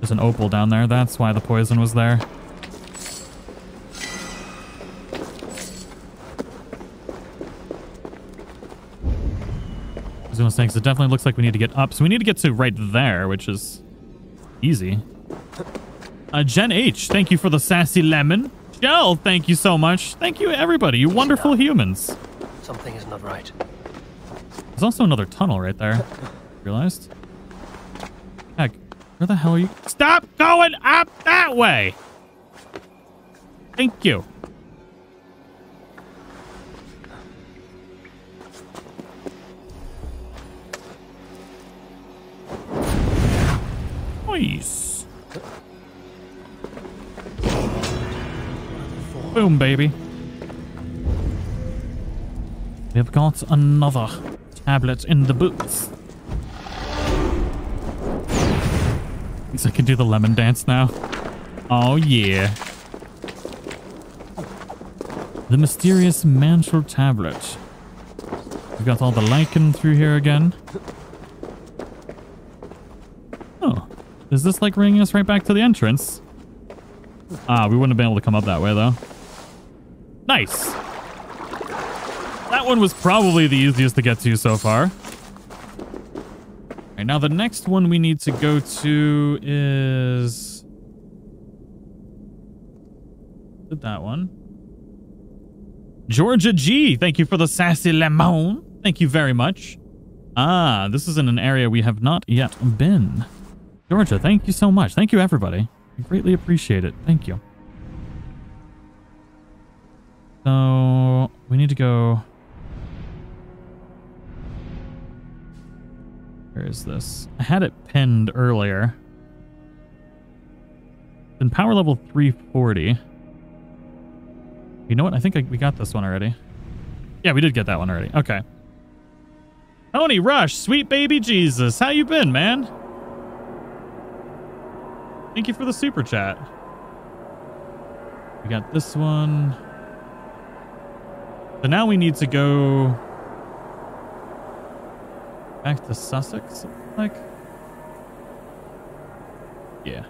There's an opal down there. That's why the poison was there. because it definitely looks like we need to get up. So we need to get to right there, which is easy. Uh, Jen H, thank you for the sassy lemon. Jell, thank you so much. Thank you, everybody. You wonderful humans. Something is not right. There's also another tunnel right there. Realized? Heck, where the hell are you? Stop going up that way! Thank you. Nice. Boom, baby. We've got another tablet in the boots. Thinks I can do the lemon dance now. Oh, yeah. The mysterious mantle tablet. We've got all the lichen through here again. Oh. Is this like bringing us right back to the entrance? Ah, we wouldn't have been able to come up that way, though. Nice. That one was probably the easiest to get to so far. Right, now the next one we need to go to is... Did that one. Georgia G, thank you for the sassy lemon. Thank you very much. Ah, this is in an area we have not yet been. Georgia, thank you so much. Thank you, everybody. I greatly appreciate it. Thank you. So, we need to go... Where is this? I had it pinned earlier. Then power level 340. You know what? I think I, we got this one already. Yeah, we did get that one already. Okay. Tony Rush, sweet baby Jesus. How you been, man? Thank you for the super chat. We got this one. So now we need to go back to Sussex, like. Yeah.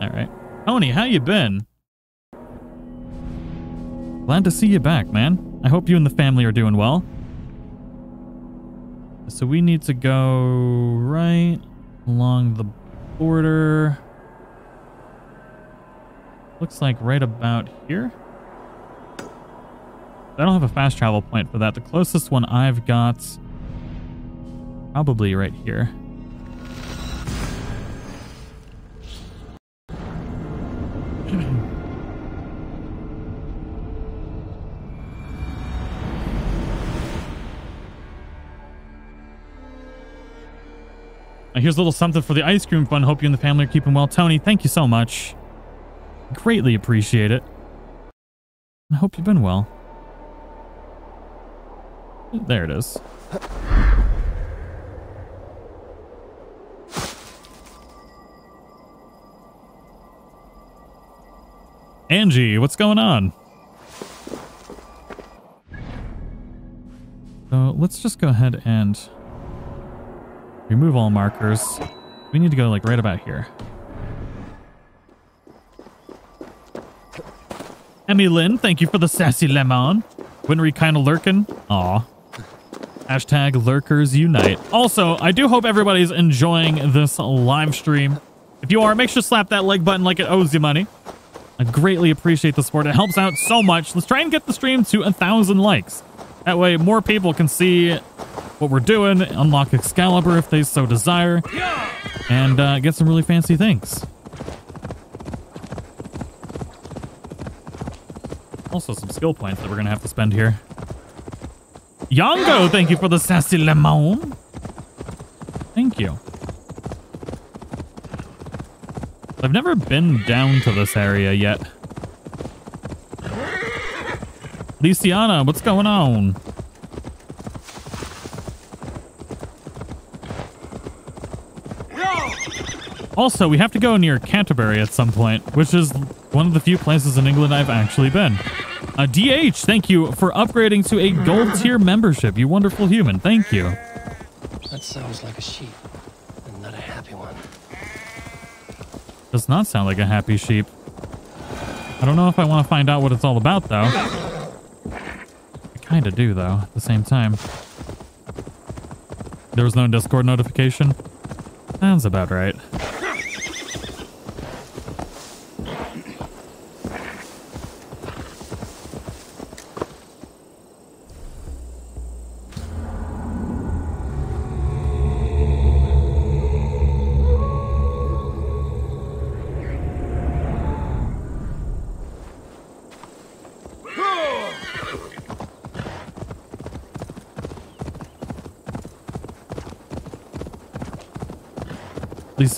All right. Tony, how you been? Glad to see you back, man. I hope you and the family are doing well. So we need to go right along the border. Looks like right about here. I don't have a fast travel point for that. The closest one I've got probably right here. Here's a little something for the ice cream fund. Hope you and the family are keeping well. Tony, thank you so much. Greatly appreciate it. I hope you've been well. There it is. Angie, what's going on? So let's just go ahead and remove all markers. We need to go like right about here. Emmy Lynn, thank you for the sassy lemon. Winry kind of lurking. Aw. Hashtag lurkers unite. Also, I do hope everybody's enjoying this live stream. If you are, make sure to slap that like button like it owes you money. I greatly appreciate the support. It helps out so much. Let's try and get the stream to a thousand likes. That way more people can see what we're doing, unlock Excalibur if they so desire, and uh, get some really fancy things. Also some skill points that we're going to have to spend here. Yongo, thank you for the sassy lemon. Thank you. I've never been down to this area yet. Luciana, what's going on? Also, we have to go near Canterbury at some point, which is one of the few places in England I've actually been. Uh, DH, thank you for upgrading to a gold tier membership. You wonderful human. Thank you. That sounds like a sheep, Does not sound like a happy sheep. I don't know if I want to find out what it's all about, though. I kind of do, though, at the same time. There was no Discord notification? Sounds about right.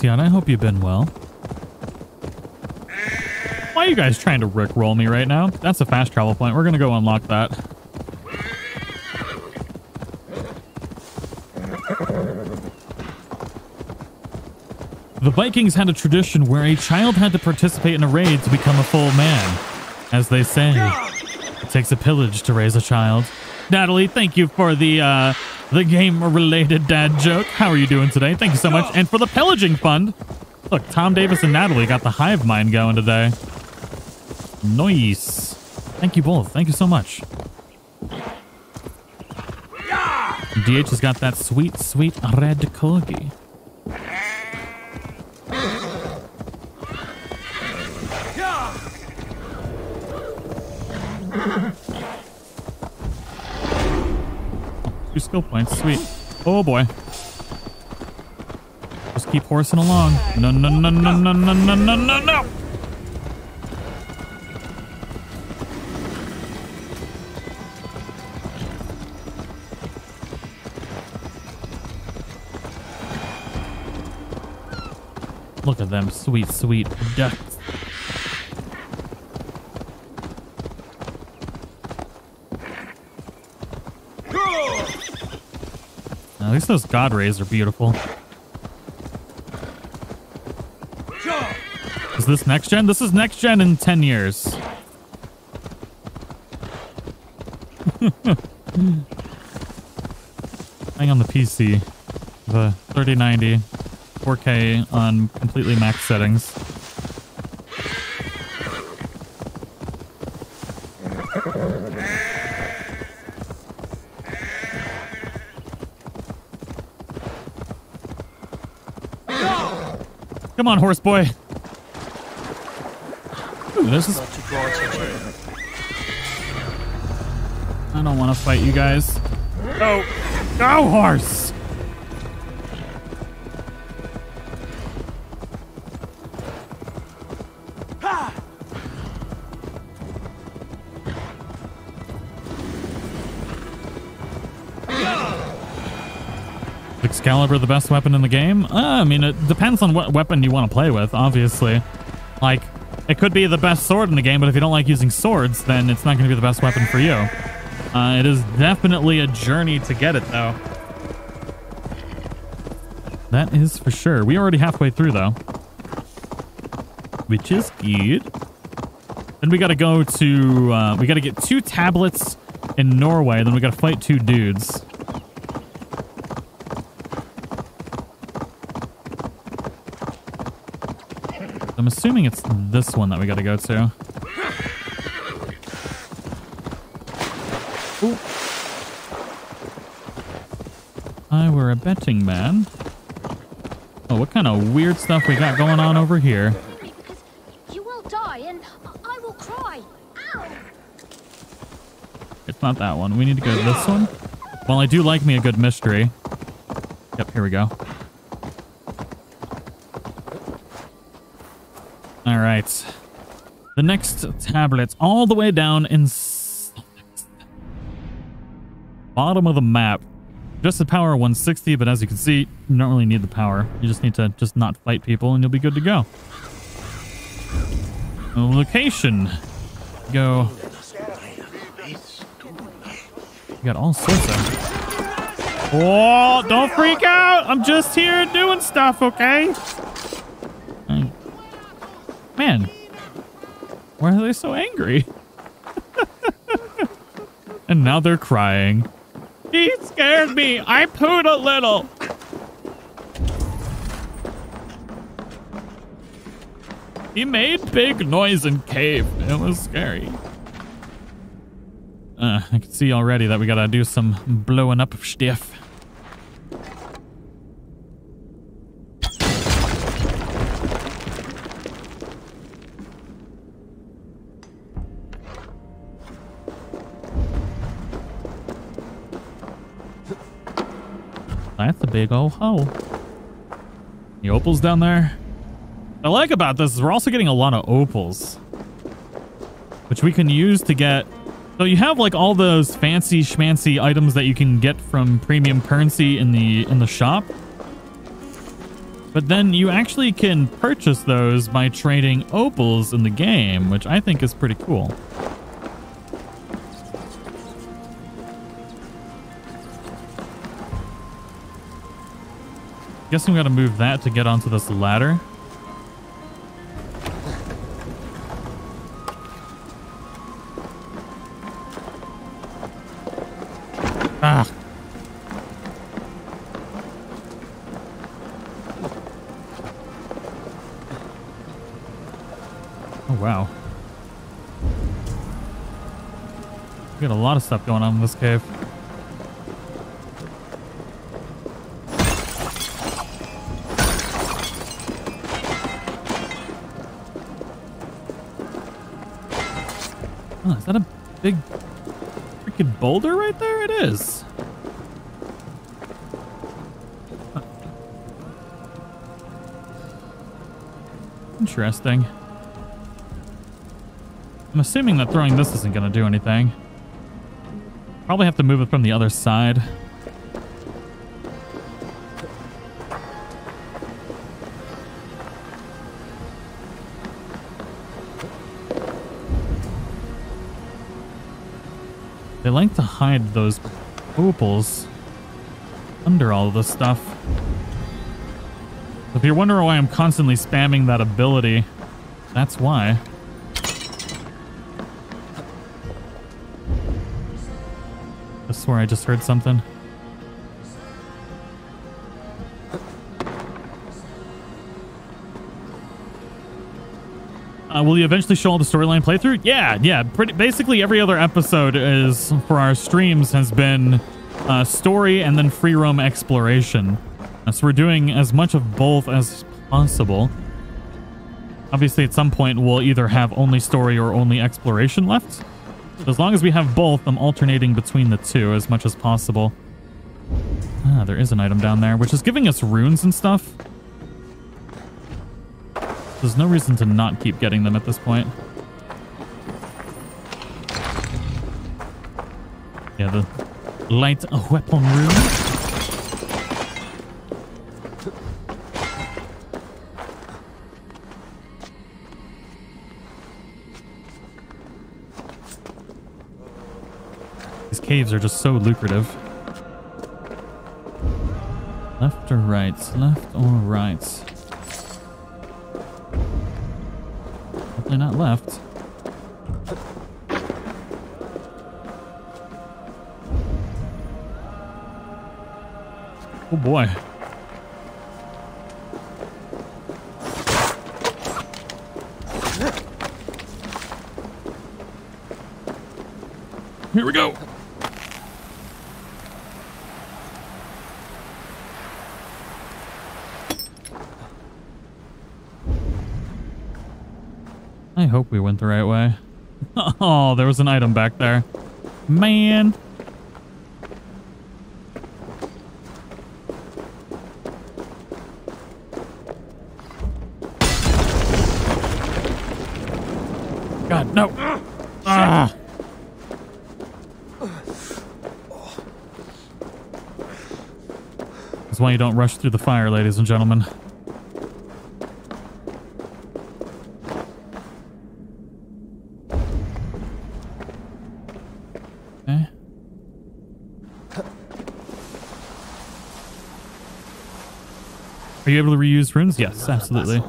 Luciana, I hope you've been well. Why are you guys trying to rickroll me right now? That's a fast travel point. We're gonna go unlock that. The Vikings had a tradition where a child had to participate in a raid to become a full man. As they say, it takes a pillage to raise a child. Natalie, thank you for the uh, the game-related dad joke. How are you doing today? Thank you so much. And for the pillaging fund. Look, Tom Davis and Natalie got the hive mind going today. Nice. Thank you both. Thank you so much. DH has got that sweet, sweet red corgi. Skill points. Sweet. Oh boy. Just keep horsing along. No, no, no, no, no, no, no, no, no, no. Look at them sweet, sweet ducks. At least those god rays are beautiful. Is this next gen? This is next gen in 10 years. Playing on the PC. The 3090 4K on completely max settings. Come on, horse boy. This is. I don't want to fight you guys. Go, go, horse. Excalibur the best weapon in the game? Uh, I mean, it depends on what weapon you want to play with, obviously. Like, it could be the best sword in the game, but if you don't like using swords, then it's not going to be the best weapon for you. Uh, it is definitely a journey to get it, though. That is for sure. We already halfway through, though. Which is good. Then we got to go to... Uh, we got to get two tablets in Norway. Then we got to fight two dudes. I'm assuming it's this one that we got to go to. Ooh. I were a betting man. Oh, what kind of weird stuff we got going on over here? You will die and I will cry. Ow! It's not that one. We need to go to this one. Well, I do like me a good mystery. Yep, here we go. Right. The next tablet's all the way down in bottom of the map. Just the power 160, but as you can see, you don't really need the power. You just need to just not fight people and you'll be good to go. Location. Go. You got all sorts of. Oh, don't freak out! I'm just here doing stuff, okay? Man, why are they so angry? and now they're crying. He scared me. I pooed a little. He made big noise in cave. It was scary. Uh, I can see already that we gotta do some blowing up of stuff. Big old hole. The opals down there. What I like about this is we're also getting a lot of opals. Which we can use to get... So you have like all those fancy schmancy items that you can get from premium currency in the in the shop. But then you actually can purchase those by trading opals in the game, which I think is pretty cool. Guessing we gotta move that to get onto this ladder. Ah. Oh, wow. We got a lot of stuff going on in this cave. Boulder right there? It is. Interesting. I'm assuming that throwing this isn't going to do anything. Probably have to move it from the other side. Like to hide those opals under all this stuff. If you're wondering why I'm constantly spamming that ability, that's why. I swear I just heard something. Will you eventually show all the storyline playthrough? Yeah, yeah. Pretty basically every other episode is for our streams has been uh, story and then free roam exploration. Uh, so we're doing as much of both as possible. Obviously, at some point we'll either have only story or only exploration left. But as long as we have both, I'm alternating between the two as much as possible. Ah, there is an item down there, which is giving us runes and stuff. There's no reason to not keep getting them at this point. Yeah, the light weapon room. These caves are just so lucrative. Left or right? Left or right? Definitely not left. Oh boy. Here we go. Hope we went the right way. Oh, there was an item back there. Man. God, no. Ah. That's why you don't rush through the fire, ladies and gentlemen. You able to reuse runes? Yes, absolutely.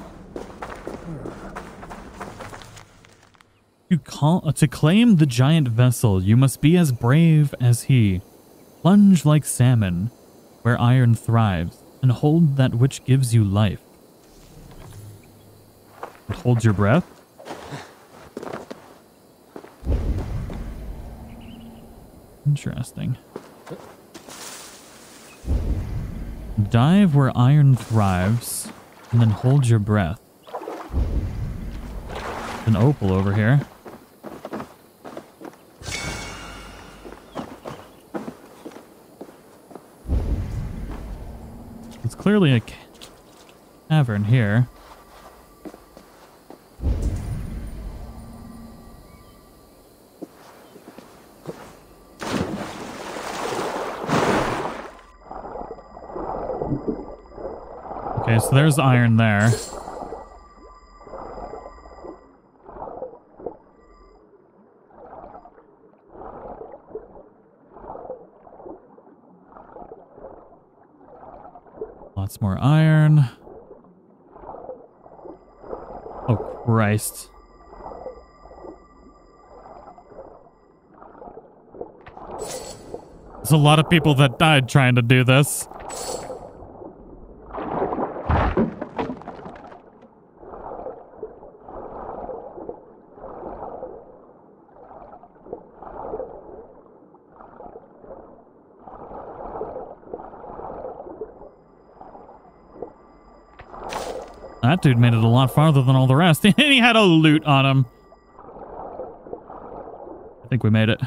To, call, uh, to claim the giant vessel, you must be as brave as he. Plunge like salmon, where iron thrives, and hold that which gives you life. And hold your breath? Interesting. Dive where iron thrives, and then hold your breath. An opal over here. It's clearly a cavern here. So there's iron there. Lots more iron. Oh, Christ. There's a lot of people that died trying to do this. Dude made it a lot farther than all the rest. and he had a loot on him. I think we made it.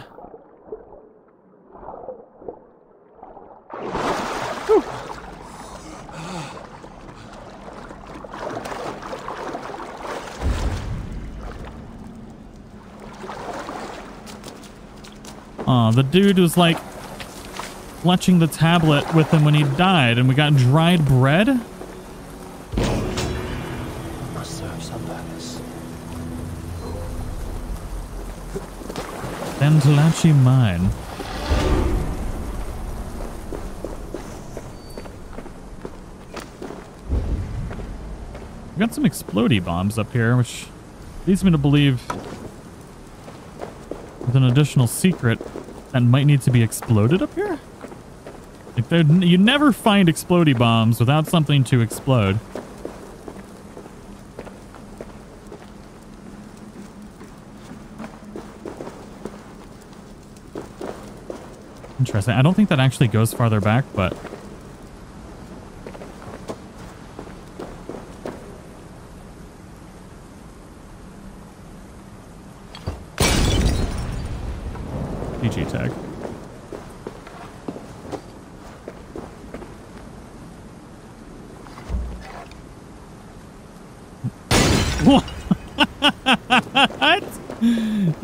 Aw, ah, the dude was like clutching the tablet with him when he died, and we got dried bread? Dentalachi Mine. We got some explodey bombs up here, which leads me to believe there's an additional secret that might need to be exploded up here. Like you never find explodey bombs without something to explode. Interesting. I don't think that actually goes farther back, but PG tag. what?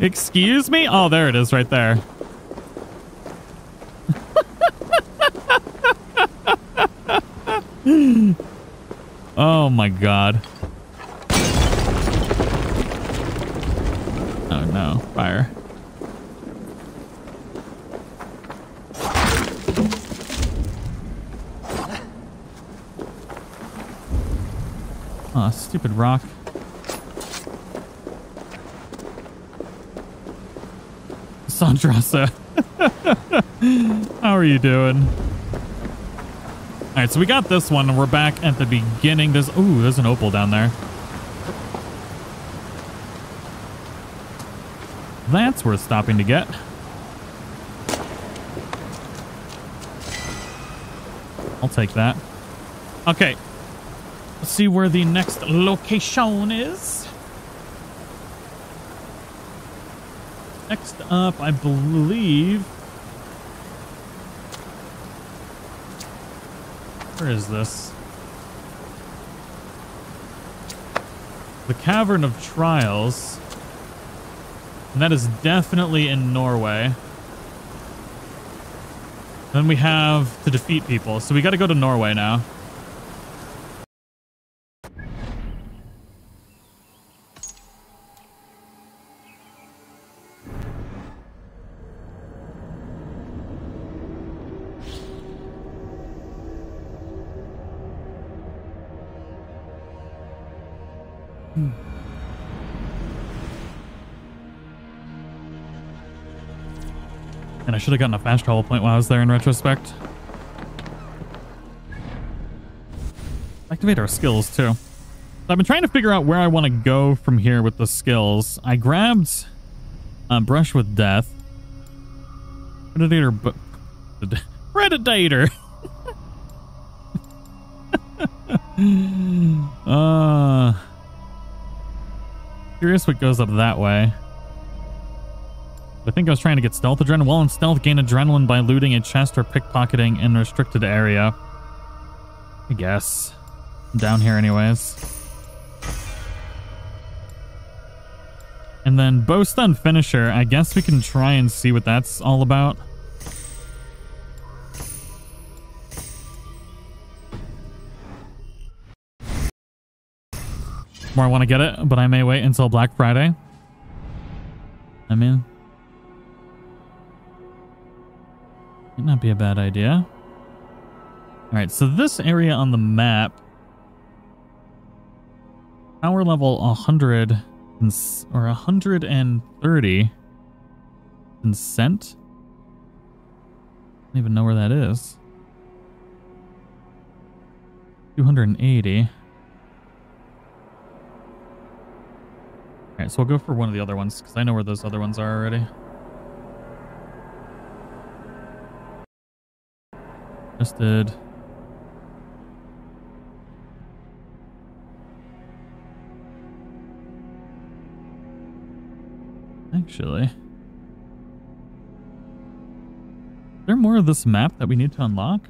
Excuse me? Oh, there it is right there. Oh my god. Oh no, fire. Aw, stupid rock. Sandrasa. How are you doing? All right, so we got this one, and we're back at the beginning. There's ooh, there's an opal down there. That's worth stopping to get. I'll take that. Okay. Let's see where the next location is. Next up, I believe. Where is this? The Cavern of Trials. And that is definitely in Norway. Then we have to defeat people. So we got to go to Norway now. Should have gotten a fast travel point while I was there in retrospect. Activate our skills too. I've been trying to figure out where I want to go from here with the skills. I grabbed uh, Brush with Death. Predator, but Predator. uh, curious what goes up that way. I think I was trying to get stealth adrenaline. While in stealth, gain adrenaline by looting a chest or pickpocketing in a restricted area. I guess. I'm down here anyways. And then Bowstun Finisher, I guess we can try and see what that's all about. More I want to get it, but I may wait until Black Friday. I mean, not be a bad idea. All right, so this area on the map, power level 100 or 130 consent. I don't even know where that is. 280. Alright, so we'll go for one of the other ones, because I know where those other ones are already. Did. Actually. Is there more of this map that we need to unlock?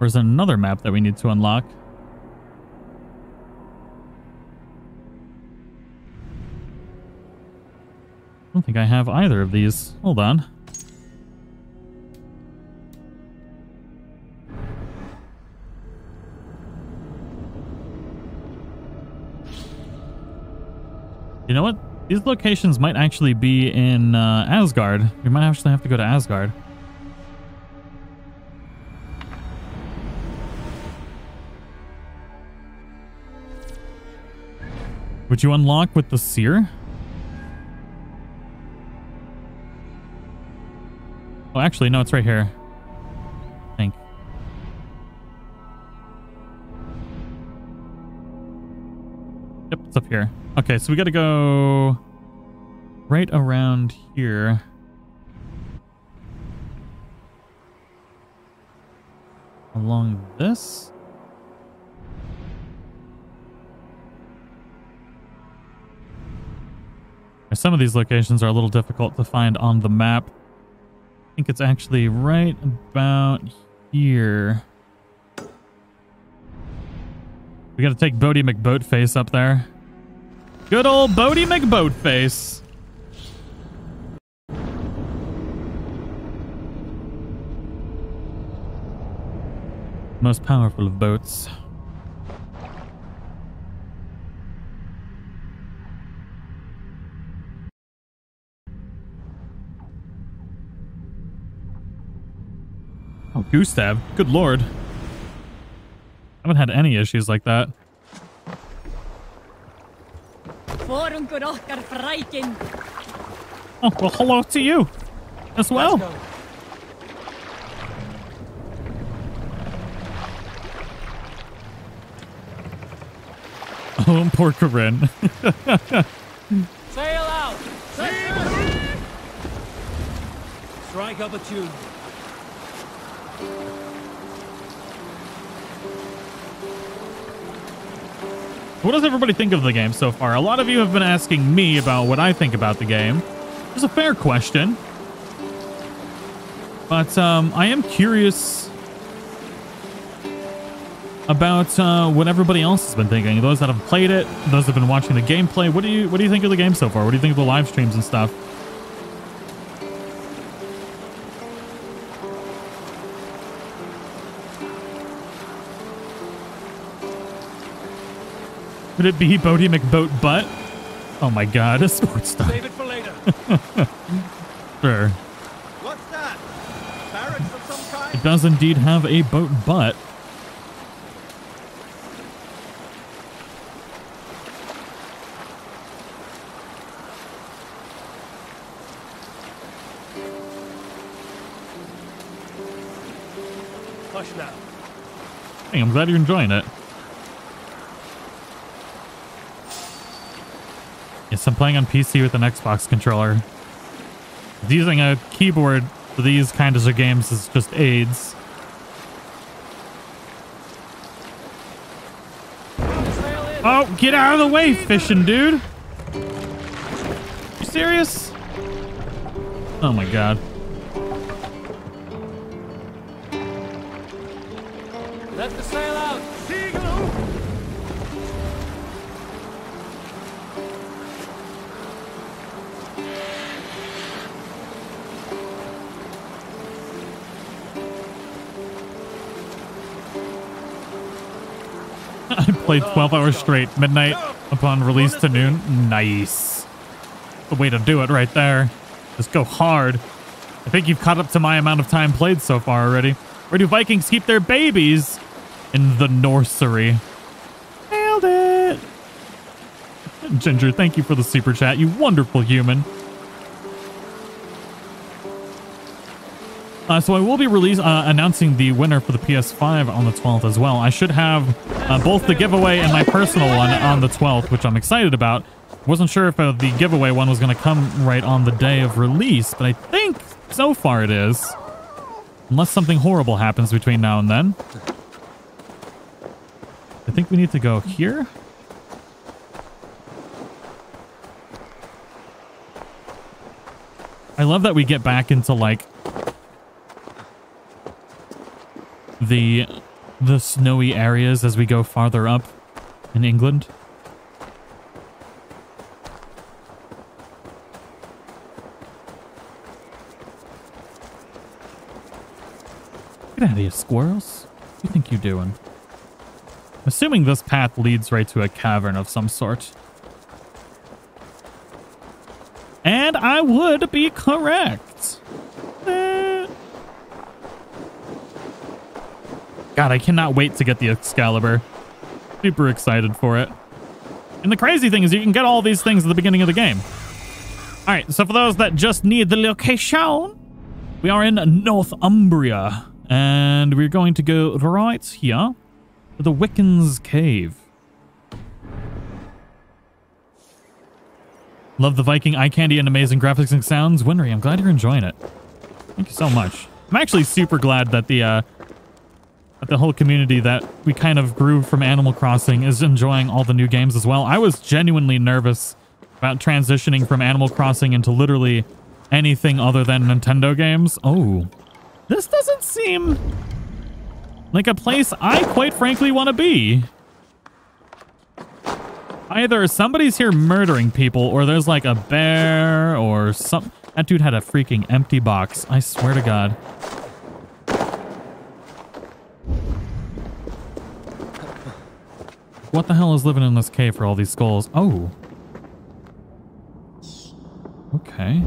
Or is there another map that we need to unlock? I don't think I have either of these. Hold on. You know what? These locations might actually be in uh, Asgard. We might actually have to go to Asgard. Would you unlock with the seer? Oh, actually, no, it's right here. Okay, so we got to go right around here. Along this? Some of these locations are a little difficult to find on the map. I think it's actually right about here. We got to take Boaty McBoatface up there. Good old Boaty McBoatface. Most powerful of boats. Oh, Gustav. Good lord. I haven't had any issues like that. Oh, well, hello to you as well. Oh, poor Corinne. Sail out! Sail! Strike up a tune. What does everybody think of the game so far? A lot of you have been asking me about what I think about the game. It's a fair question. But um, I am curious about uh, what everybody else has been thinking. Those that have played it, those that have been watching the gameplay. What do you what do you think of the game so far? What do you think of the live streams and stuff? Would it be Boaty McBoat Butt? Oh my god, a sports star. Save it for later. sure. What's that? Barracks of some kind? It does indeed have a boat butt. Hush now. Hey, I'm glad you're enjoying it. I'm playing on PC with an Xbox controller. Using a keyboard for these kinds of games is just AIDS. Oh, get out of the way, fishing dude! You serious? Oh my god. Played 12 hours straight, midnight upon release to noon. Nice. The way to do it right there. Just go hard. I think you've caught up to my amount of time played so far already. Where do Vikings keep their babies? In the nursery. Nailed it. Ginger, thank you for the super chat, you wonderful human. Uh, so I will be release uh, announcing the winner for the PS5 on the 12th as well. I should have uh, both the giveaway and my personal one on the 12th, which I'm excited about. Wasn't sure if uh, the giveaway one was going to come right on the day of release, but I think so far it is. Unless something horrible happens between now and then. I think we need to go here. I love that we get back into like the the snowy areas as we go farther up in England. Get out of here, squirrels. What do you think you're doing? Assuming this path leads right to a cavern of some sort. And I would be correct. Eh. God, I cannot wait to get the Excalibur. Super excited for it. And the crazy thing is you can get all these things at the beginning of the game. All right, so for those that just need the location, we are in Northumbria. And we're going to go right here to the Wiccan's Cave. Love the Viking eye candy and amazing graphics and sounds. Winry, I'm glad you're enjoying it. Thank you so much. I'm actually super glad that the uh, the whole community that we kind of grew from Animal Crossing is enjoying all the new games as well. I was genuinely nervous about transitioning from Animal Crossing into literally anything other than Nintendo games. Oh, this doesn't seem like a place I quite frankly want to be. Either somebody's here murdering people or there's like a bear or some... That dude had a freaking empty box. I swear to God. What the hell is living in this cave for all these skulls? Oh. Okay.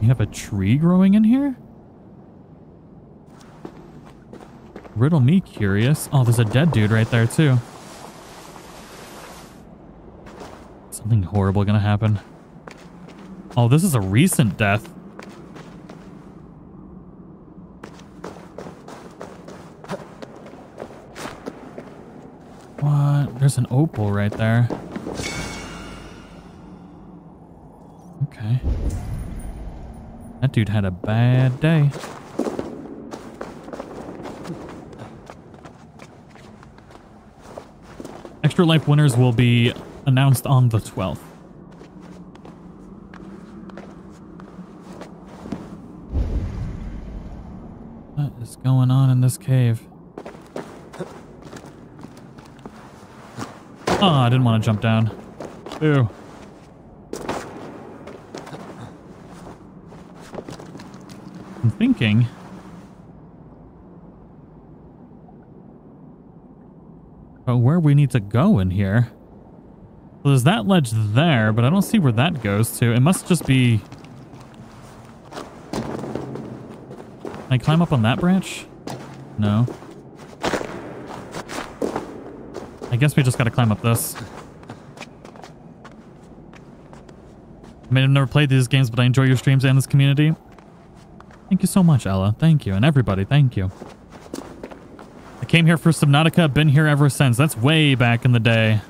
You have a tree growing in here? Riddle me curious. Oh, there's a dead dude right there too. Something horrible gonna happen. Oh, this is a recent death. What? There's an opal right there. Okay. That dude had a bad day. Extra Life winners will be announced on the 12th. What is going on in this cave? Oh, I didn't want to jump down. Ew. I'm thinking... But where we need to go in here. So there's that ledge there, but I don't see where that goes to. It must just be... Can I climb up on that branch? No. I guess we just gotta climb up this. I mean, I've never played these games, but I enjoy your streams and this community. Thank you so much, Ella. Thank you. And everybody, thank you. I came here for Subnautica, been here ever since. That's way back in the day.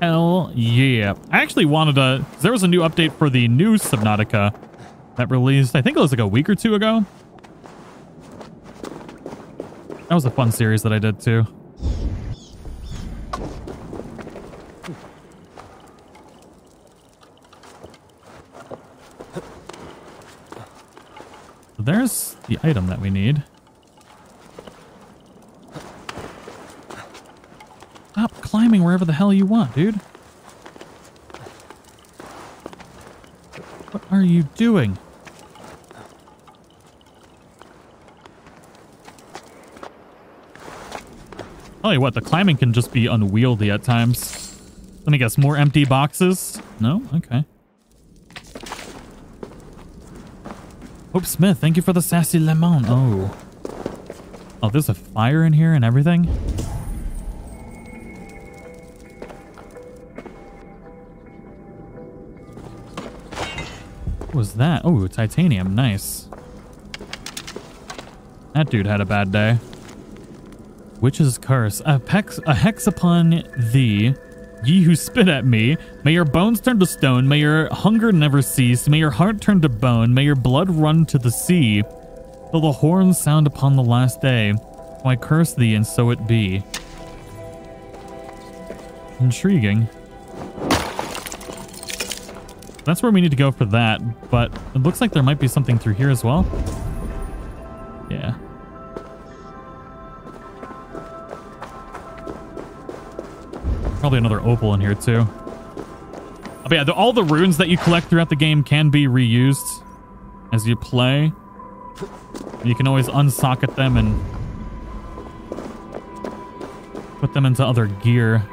Hell yeah. I actually wanted to... There was a new update for the new Subnautica that released, I think it was like a week or two ago. That was a fun series that I did too. There's the item that we need. Stop climbing wherever the hell you want, dude. What are you doing? Oh, Tell you what, the climbing can just be unwieldy at times. Let me guess, more empty boxes? No? Okay. Hope Smith, thank you for the sassy lemon. Oh. Oh, there's a fire in here and everything? What was that? Oh, titanium. Nice. That dude had a bad day. Witch's curse. A, hex, a hex upon thee, ye who spit at me. May your bones turn to stone. May your hunger never cease. May your heart turn to bone. May your blood run to the sea. Till the horns sound upon the last day. I curse thee, and so it be. Intriguing. That's where we need to go for that, but it looks like there might be something through here as well. Yeah. Probably another opal in here too. But yeah, the, all the runes that you collect throughout the game can be reused as you play. You can always unsocket them and put them into other gear.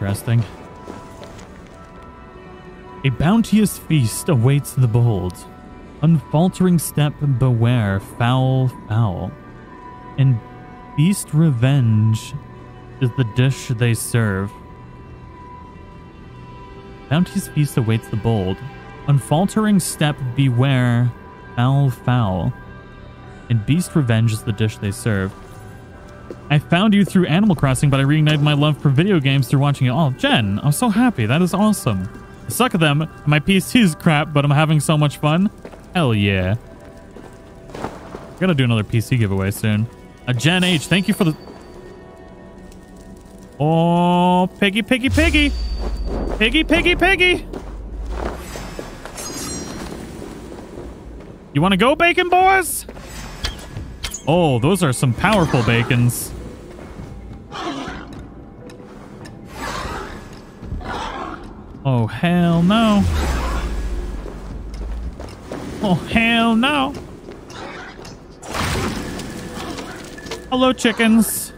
Interesting. A bounteous feast awaits the bold. Unfaltering step, beware, foul, foul. And beast revenge is the dish they serve. Bounteous feast awaits the bold. Unfaltering step, beware, foul, foul. And beast revenge is the dish they serve. I found you through Animal Crossing, but I reignited my love for video games through watching it all. Jen, I'm so happy. That is awesome. I suck at them. My PC is crap, but I'm having so much fun. Hell yeah. Gotta do another PC giveaway soon. A Jen H, thank you for the... Oh, piggy, piggy, piggy. Piggy, piggy, piggy. You want to go, bacon boys? Oh, those are some powerful bacons. Oh, hell no. Oh, hell no. Hello, chickens.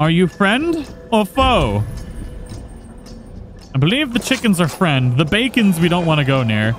Are you friend or foe? I believe the chickens are friend. The bacons we don't want to go near.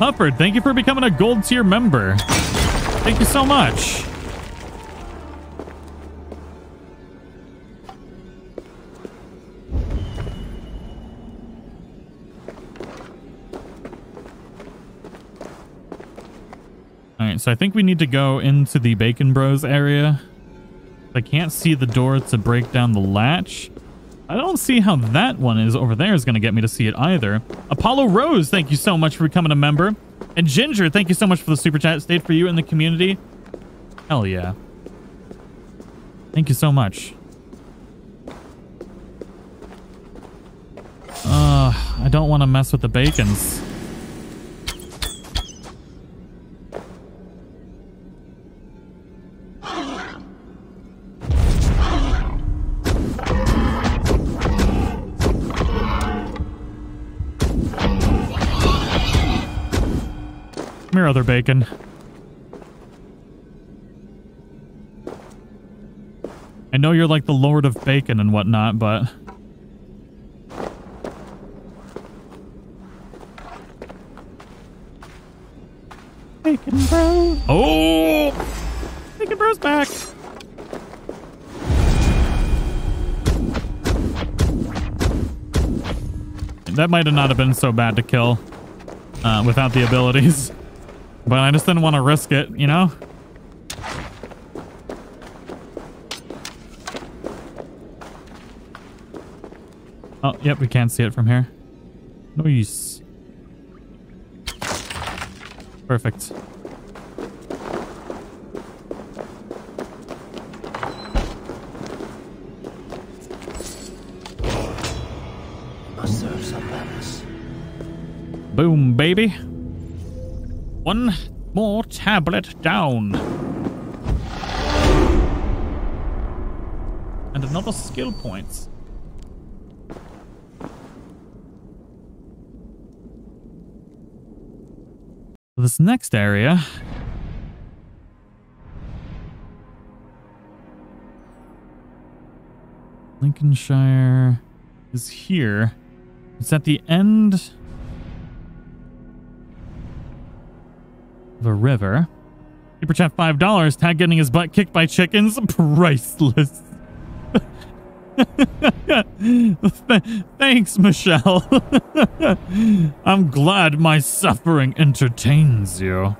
Hufford, thank you for becoming a gold tier member. Thank you so much. All right, so I think we need to go into the Bacon Bros area. I can't see the door to break down the latch. I don't see how that one is over there is going to get me to see it either. Apollo Rose, thank you so much for becoming a member. And Ginger, thank you so much for the super chat. Stayed for you in the community. Hell yeah. Thank you so much. Uh, I don't want to mess with the bacons. Come here, other bacon. I know you're like the lord of bacon and whatnot, but... Bacon bro. Oh! Bacon Sniper's back. That might have not have been so bad to kill uh, without the abilities. But I just didn't want to risk it, you know? Oh, yep, we can't see it from here. Nice. Perfect. Must serve some. Boom, baby. One more tablet down. And another skill point. This next area Lincolnshire is here. It's at the end a river. Super chat five dollars. Tag getting his butt kicked by chickens. Priceless. Thanks, Michelle. I'm glad my suffering entertains you.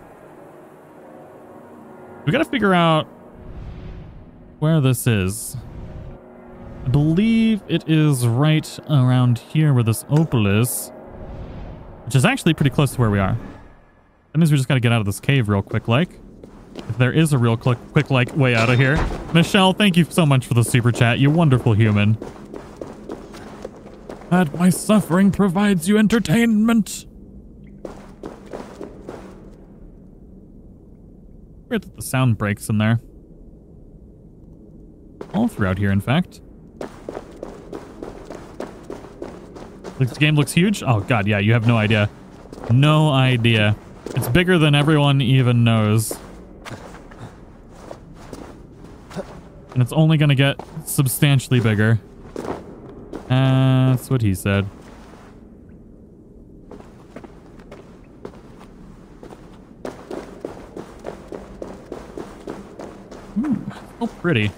We gotta figure out where this is. I believe it is right around here where this opal is, which is actually pretty close to where we are. That means we just gotta get out of this cave real quick, like. If there is a real quick, quick like way out of here. Michelle, thank you so much for the super chat. You wonderful human. That my suffering provides you entertainment. Weird that the sound breaks in there. All throughout here, in fact. This game looks huge? Oh god, yeah, you have no idea. No idea. It's bigger than everyone even knows. And it's only going to get substantially bigger. That's what he said. Hmm, so pretty.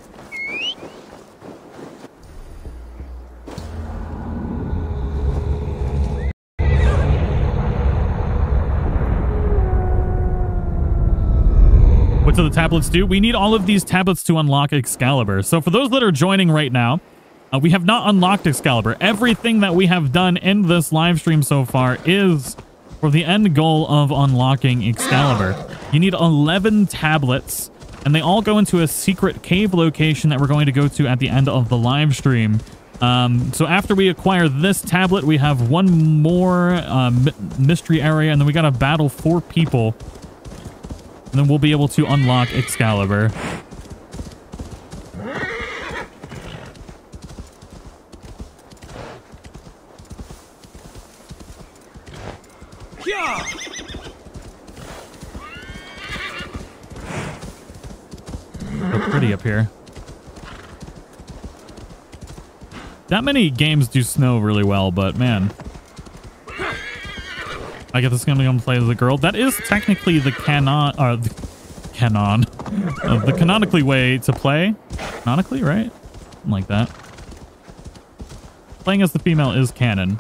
What do the tablets do? We need all of these tablets to unlock Excalibur. So for those that are joining right now, uh, we have not unlocked Excalibur. Everything that we have done in this live stream so far is for the end goal of unlocking Excalibur. You need 11 tablets, and they all go into a secret cave location that we're going to go to at the end of the live stream. Um, so after we acquire this tablet, we have one more uh, mystery area, and then we got to battle four people and then we'll be able to unlock Excalibur. Pretty up here. That many games do snow really well, but man. I guess this gonna play as a girl. That is technically the canon, or uh, the canon, uh, the canonically way to play. Canonically, right? Something like that. Playing as the female is canon.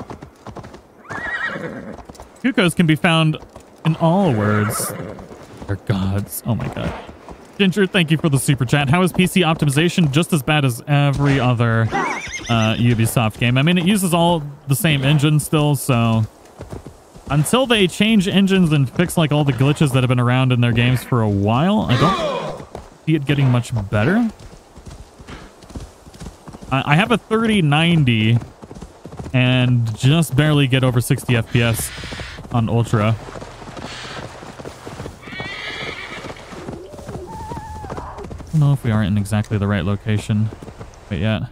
Kukos can be found in all words. They're gods. Oh my god. Ginger, thank you for the super chat. How is PC optimization just as bad as every other uh, Ubisoft game? I mean, it uses all the same engine still, so until they change engines and fix like all the glitches that have been around in their games for a while, I don't see it getting much better. I, I have a 3090 and just barely get over 60 FPS on Ultra. I don't know if we aren't in exactly the right location. But yeah.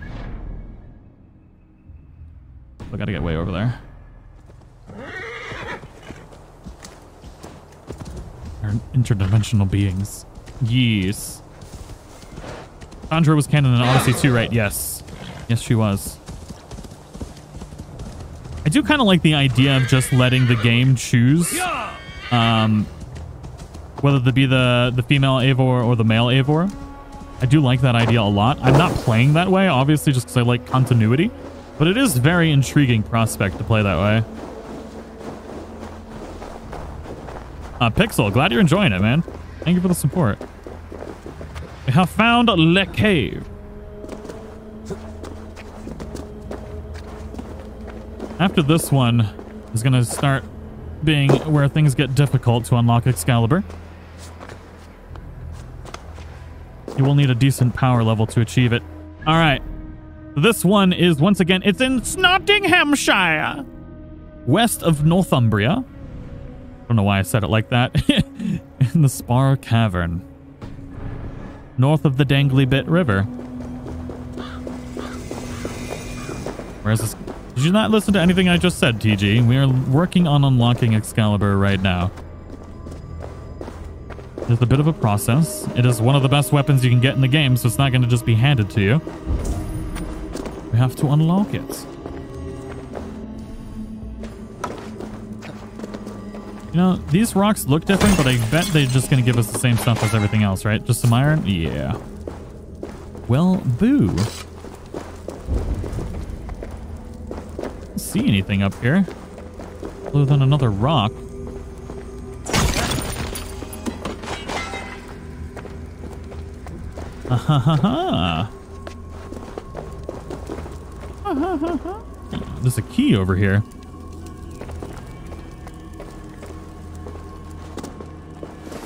We gotta get way over there. They're interdimensional beings. Yes. Kassandra was canon in Odyssey too, right? Yes. Yes, she was. I do kind of like the idea of just letting the game choose um, whether it be the, the female Eivor or the male Eivor. I do like that idea a lot. I'm not playing that way, obviously, just because I like continuity. But it is very intriguing prospect to play that way. Uh, Pixel, glad you're enjoying it, man. Thank you for the support. We have found Le Cave. After this one is going to start being where things get difficult to unlock Excalibur. You will need a decent power level to achieve it. All right. This one is, once again, it's in Nottinghamshire, west of Northumbria. I don't know why I said it like that. in the Spar Cavern, north of the Dangly Bit River. Where's this? Did you not listen to anything I just said, TG? We are working on unlocking Excalibur right now. It's a bit of a process. It is one of the best weapons you can get in the game, so it's not going to just be handed to you. We have to unlock it. You know, these rocks look different, but I bet they're just going to give us the same stuff as everything else, right? Just some iron? Yeah. Well, boo. See anything up here. Other than another rock. Ha ha ha ha. There's a key over here.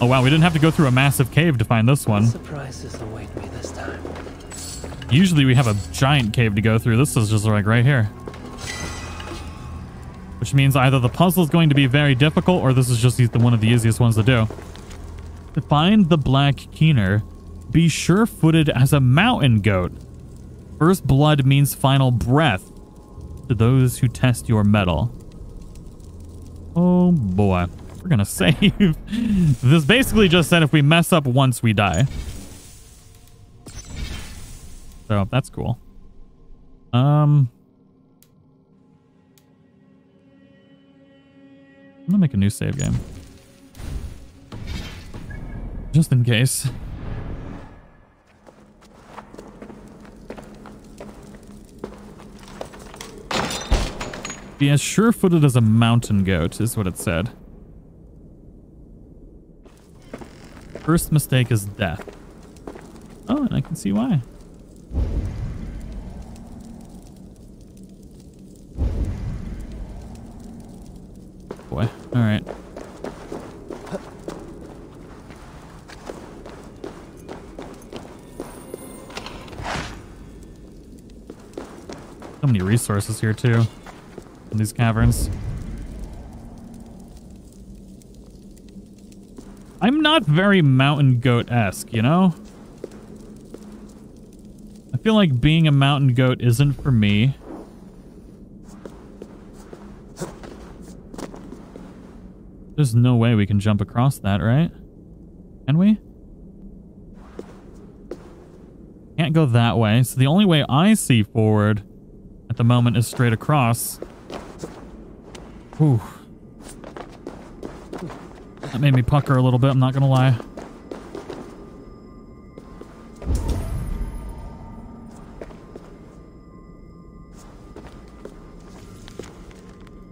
Oh wow, we didn't have to go through a massive cave to find this one. Surprises await me this time. Usually we have a giant cave to go through. This is just like right here. Which means either the puzzle is going to be very difficult or this is just the, one of the easiest ones to do. To find the Black Keener, be sure-footed as a mountain goat. First blood means final breath to those who test your mettle. Oh boy. We're gonna save. this basically just said if we mess up once, we die. So that's cool. Um, I'm gonna make a new save game. Just in case. Be as sure-footed as a mountain goat, is what it said. First mistake is death. Oh, and I can see why. Boy, alright. So many resources here too. In these caverns. I'm not very mountain goat-esque, you know? I feel like being a mountain goat isn't for me. There's no way we can jump across that, right? Can we? Can't go that way, so the only way I see forward at the moment is straight across. Whew. That made me pucker a little bit, I'm not gonna lie.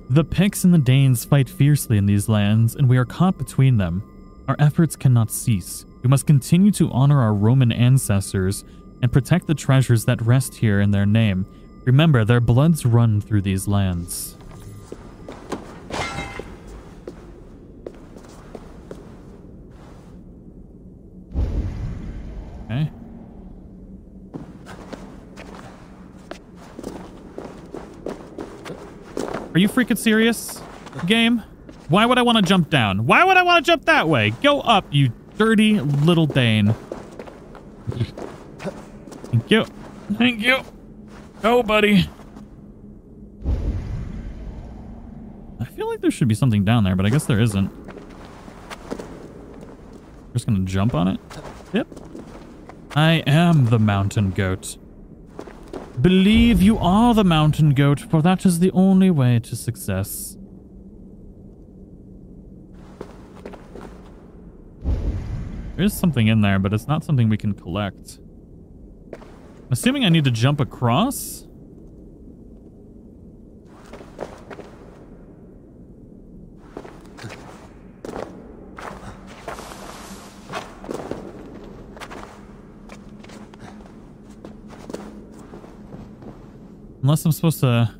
The Picts and the Danes fight fiercely in these lands, and we are caught between them. Our efforts cannot cease. We must continue to honor our Roman ancestors and protect the treasures that rest here in their name. Remember, their bloods run through these lands. Okay. Are you freaking serious, game? Why would I want to jump down? Why would I want to jump that way? Go up, you dirty little Dane. Thank you. Thank you. Go, buddy. I feel like there should be something down there, but I guess there isn't. Just gonna jump on it? Yep. I am the mountain goat. Believe you are the mountain goat, for that is the only way to success. There's something in there, but it's not something we can collect. I'm assuming I need to jump across? Unless I'm supposed to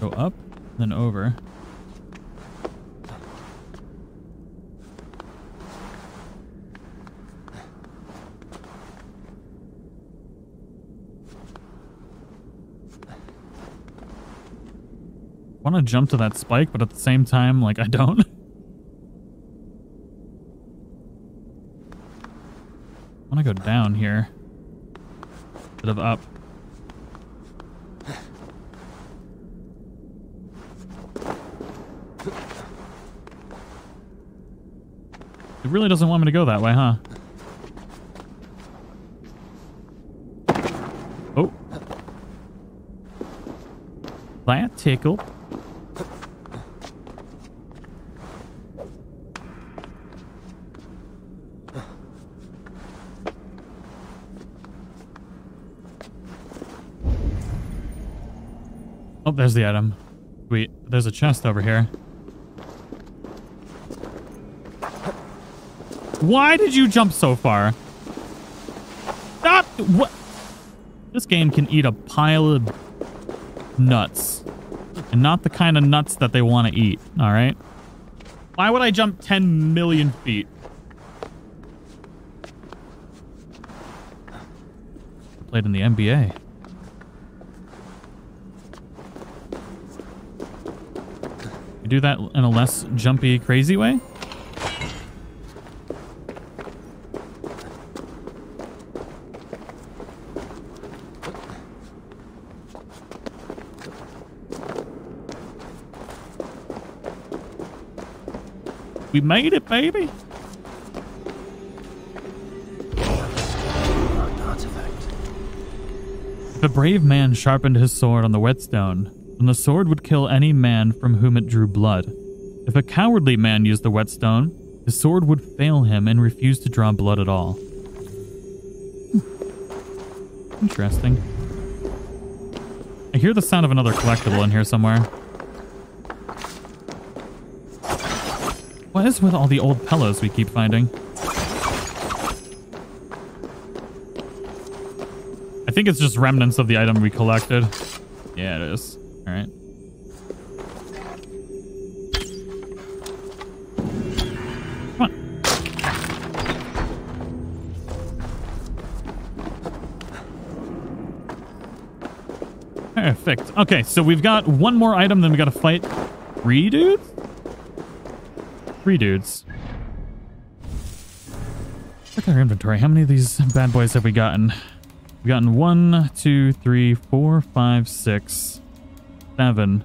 go up, then over. want to jump to that spike, but at the same time, like, I don't. I want to go down here. Instead of up. It really doesn't want me to go that way, huh? Oh. That tickled. Oh, there's the item. Sweet. There's a chest over here. Why did you jump so far? Stop! What? This game can eat a pile of nuts. And not the kind of nuts that they want to eat, alright? Why would I jump 10 million feet? Played in the NBA. Do that in a less jumpy, crazy way? We made it, baby. The brave man sharpened his sword on the whetstone, then the sword would kill any man from whom it drew blood. If a cowardly man used the whetstone, his sword would fail him and refuse to draw blood at all. Interesting. I hear the sound of another collectible in here somewhere. What is with all the old pillows we keep finding? I think it's just remnants of the item we collected. Yeah, it is. Okay, so we've got one more item, then we gotta fight three dudes? Three dudes. Look at our inventory. How many of these bad boys have we gotten? We've gotten one, two, three, four, five, six, seven.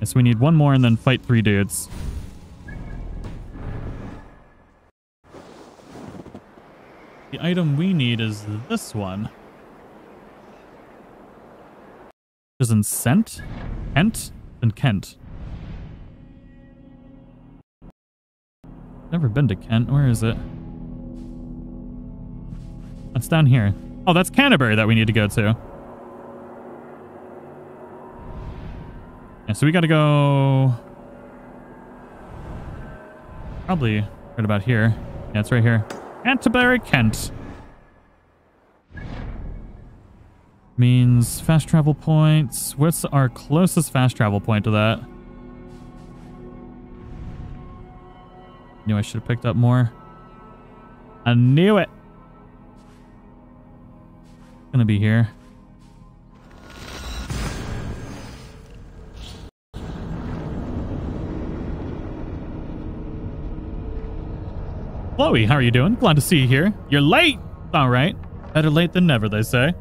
Yes, we need one more and then fight three dudes. The item we need is this one. Is in Scent? Kent? And Kent. Never been to Kent. Where is it? That's down here. Oh, that's Canterbury that we need to go to. Yeah, so we gotta go... Probably right about here. Yeah, it's right here. Canterbury, Kent. Means fast travel points. What's our closest fast travel point to that? Knew I should have picked up more. I knew it. Gonna be here. Chloe, how are you doing? Glad to see you here. You're late! All right. Better late than never, they say.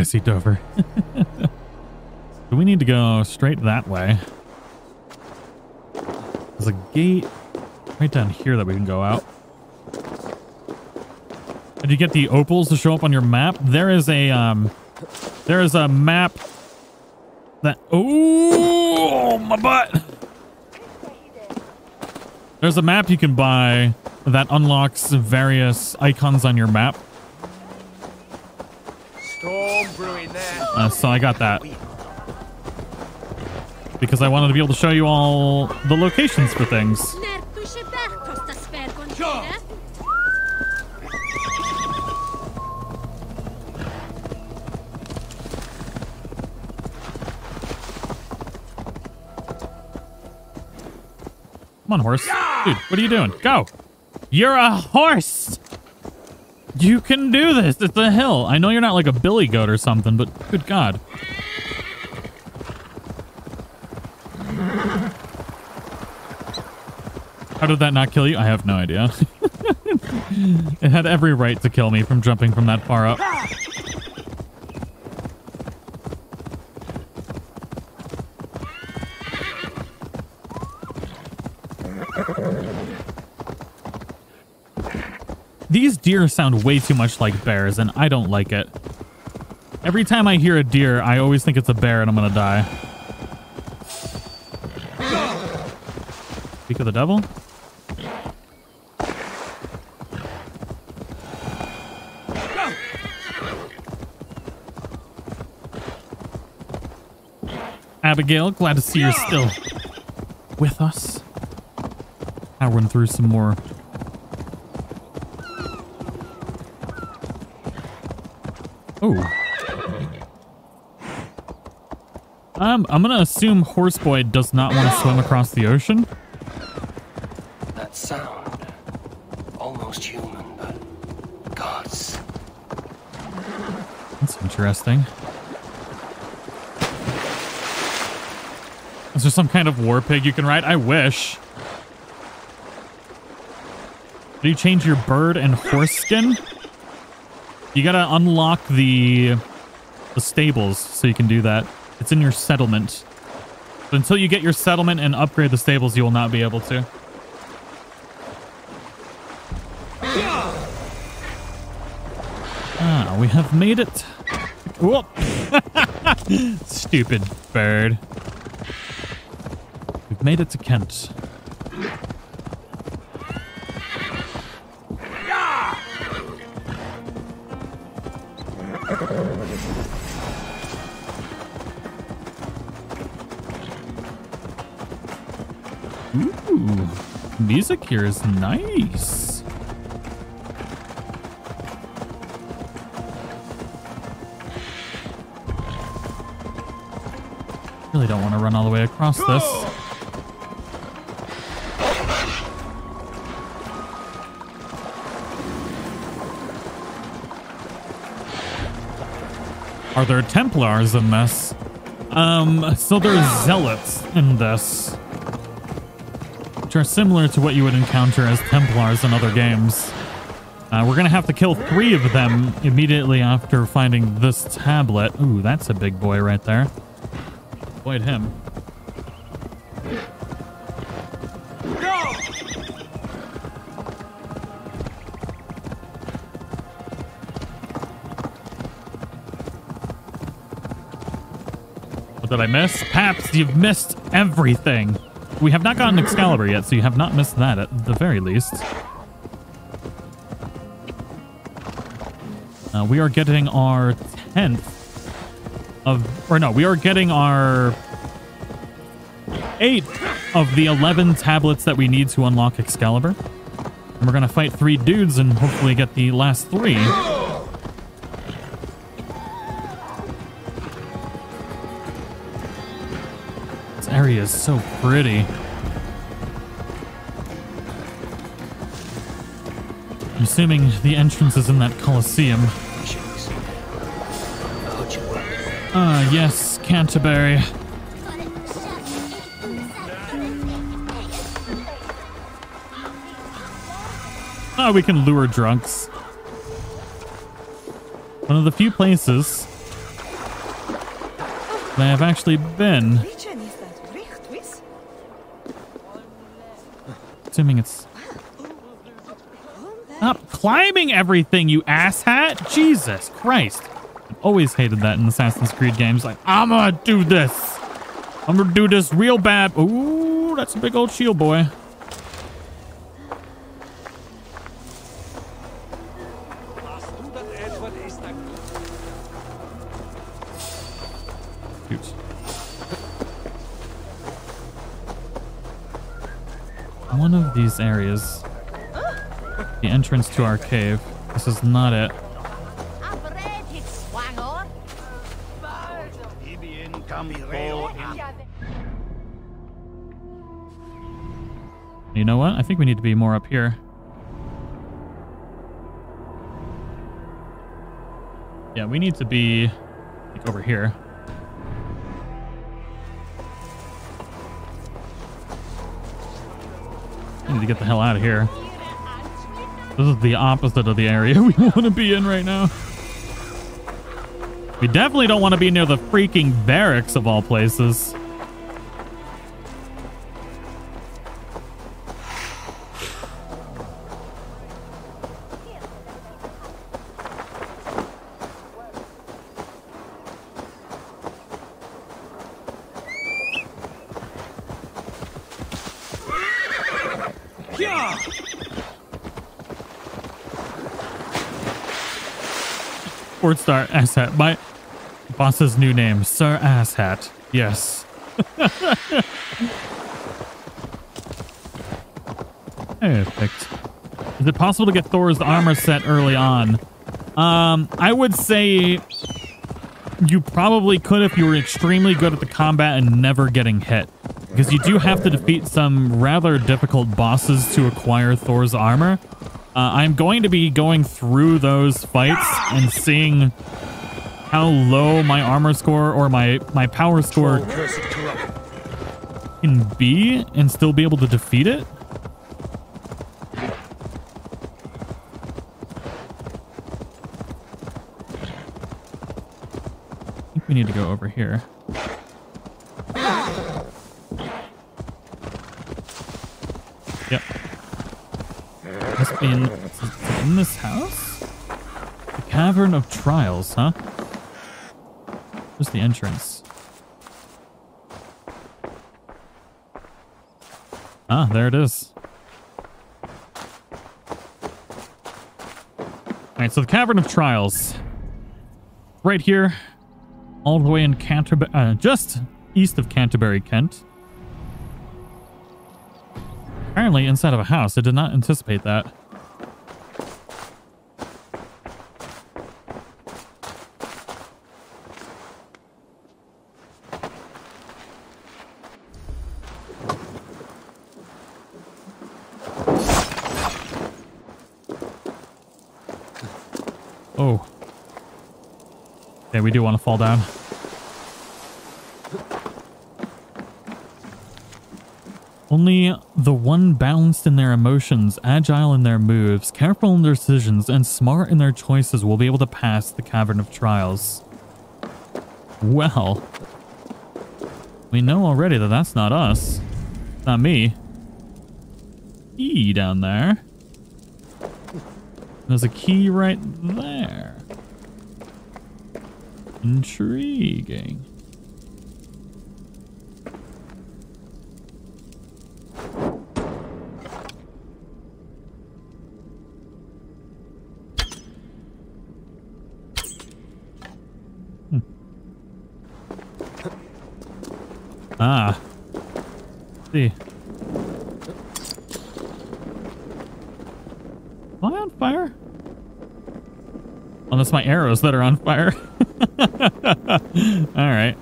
I see Dover. Do we need to go straight that way? There's a gate right down here that we can go out. Did you get the opals to show up on your map? There is a um there is a map that oh my butt. There's a map you can buy that unlocks various icons on your map. Uh, so I got that. Because I wanted to be able to show you all the locations for things. Come on, horse. Dude, what are you doing? Go. You're a horse. You can do this. It's a hill. I know you're not like a billy goat or something, but good God. How did that not kill you? I have no idea. it had every right to kill me from jumping from that far up. These deer sound way too much like bears, and I don't like it. Every time I hear a deer, I always think it's a bear and I'm gonna die. Speak of the devil? Abigail, glad to see you're still with us. I'll run through some more. Oh. Um, I'm gonna assume Horseboy does not want to swim across the ocean. That sound. Almost human, but gods. That's interesting. Is there some kind of war pig you can ride? I wish. Do you change your bird and horse skin? You gotta unlock the the stables so you can do that. It's in your settlement. But until you get your settlement and upgrade the stables, you will not be able to. Ah, we have made it. Whoop! Stupid bird. We've made it to Kent. Music here is nice. Really don't want to run all the way across this. Are there Templars in this? Um, so there's Zealots in this. Which are similar to what you would encounter as Templars in other games. Uh, we're gonna have to kill three of them immediately after finding this tablet. Ooh, that's a big boy right there. Avoid him. What did I miss? Paps, you've missed everything. We have not gotten Excalibur yet, so you have not missed that at the very least. Uh, we are getting our 10th of, or no, we are getting our 8th of the 11 tablets that we need to unlock Excalibur. And we're going to fight three dudes and hopefully get the last three. Is so pretty. I'm assuming the entrance is in that Colosseum. Ah, yes, Canterbury. Ah, we can lure drunks. One of the few places may have actually been. Climbing everything, you asshat! Jesus Christ. I've always hated that in the Assassin's Creed games. Like, I'm gonna do this. I'm gonna do this real bad. Ooh, that's a big old shield boy. To our cave. This is not it. You know what? I think we need to be more up here. Yeah, we need to be like over here. We need to get the hell out of here. This is the opposite of the area we want to be in right now. We definitely don't want to be near the freaking barracks of all places. Ford Star Asshat. My boss's new name, Sir Asshat. Yes. Perfect. Is it possible to get Thor's armor set early on? Um, I would say you probably could if you were extremely good at the combat and never getting hit. Because you do have to defeat some rather difficult bosses to acquire Thor's armor. Uh, I'm going to be going through those fights and seeing how low my armor score or my, my power score can be and still be able to defeat it. I think we need to go over here. Yep. Must be in, in this house? The Cavern of Trials, huh? Where's the entrance? Ah, there it is. Alright, so the Cavern of Trials. Right here. All the way in Canterbury, uh, just east of Canterbury, Kent. Apparently inside of a house. I did not anticipate that. Oh. Yeah, we do want to fall down. Only the one balanced in their emotions, agile in their moves, careful in their decisions, and smart in their choices will be able to pass the Cavern of Trials. Well, we know already that that's not us. Not me. E down there. There's a key right there. Intriguing. Hmm. Ah. see. Am I on fire? That's my arrows that are on fire. All right.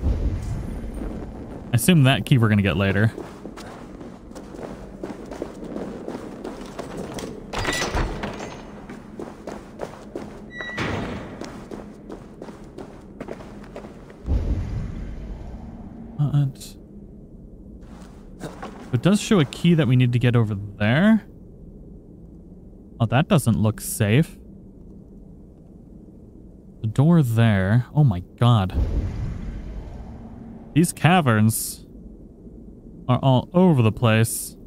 I assume that key we're going to get later. But it does show a key that we need to get over there. Oh, that doesn't look safe. Door there. Oh my god. These caverns are all over the place.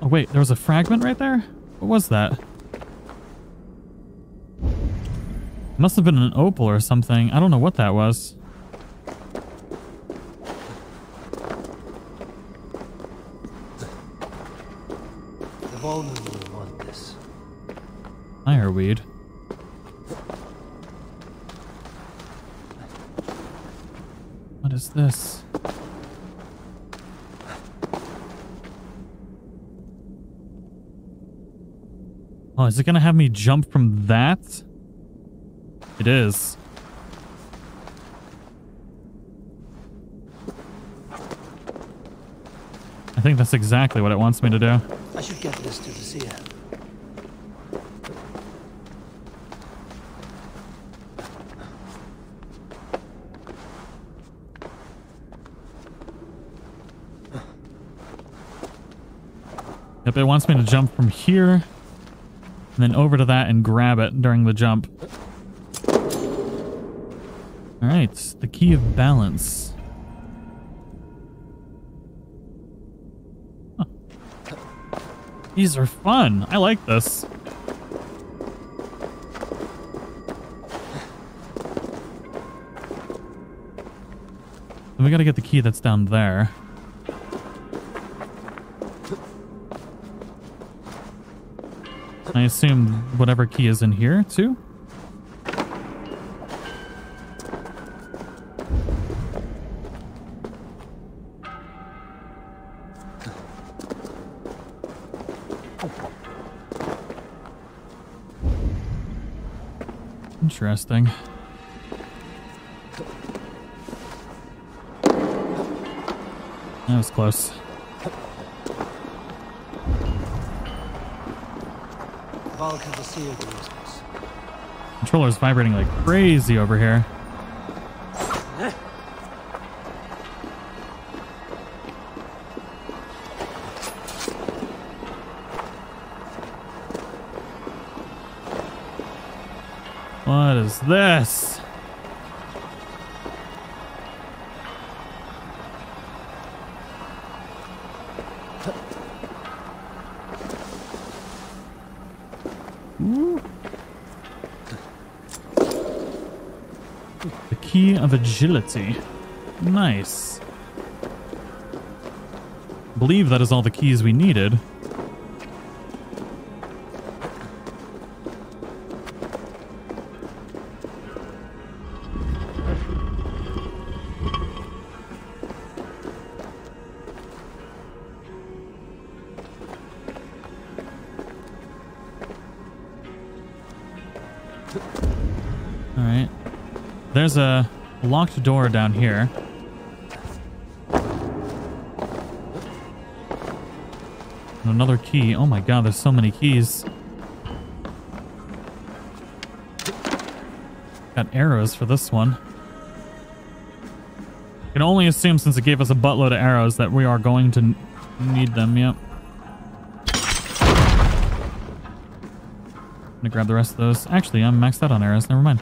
Oh wait, there was a fragment right there? What was that? Must have been an opal or something. I don't know what that was. Fireweed. What is this? Oh, is it gonna have me jump from that? It is. I think that's exactly what it wants me to do. I should get this to the seer. It wants me to jump from here and then over to that and grab it during the jump. All right, the key of balance. These are fun. I like this. And we gotta get the key that's down there. I assume whatever key is in here too? Interesting. That was close. Has the. Controller's vibrating like crazy over here. What is this? Agility. Nice. Believe that is all the keys we needed. Locked door down here. And another key. Oh my god, there's so many keys. Got arrows for this one. Can only assume since it gave us a buttload of arrows that we are going to need them, yep. I'm gonna grab the rest of those. Actually, I'm maxed out on arrows. Never mind.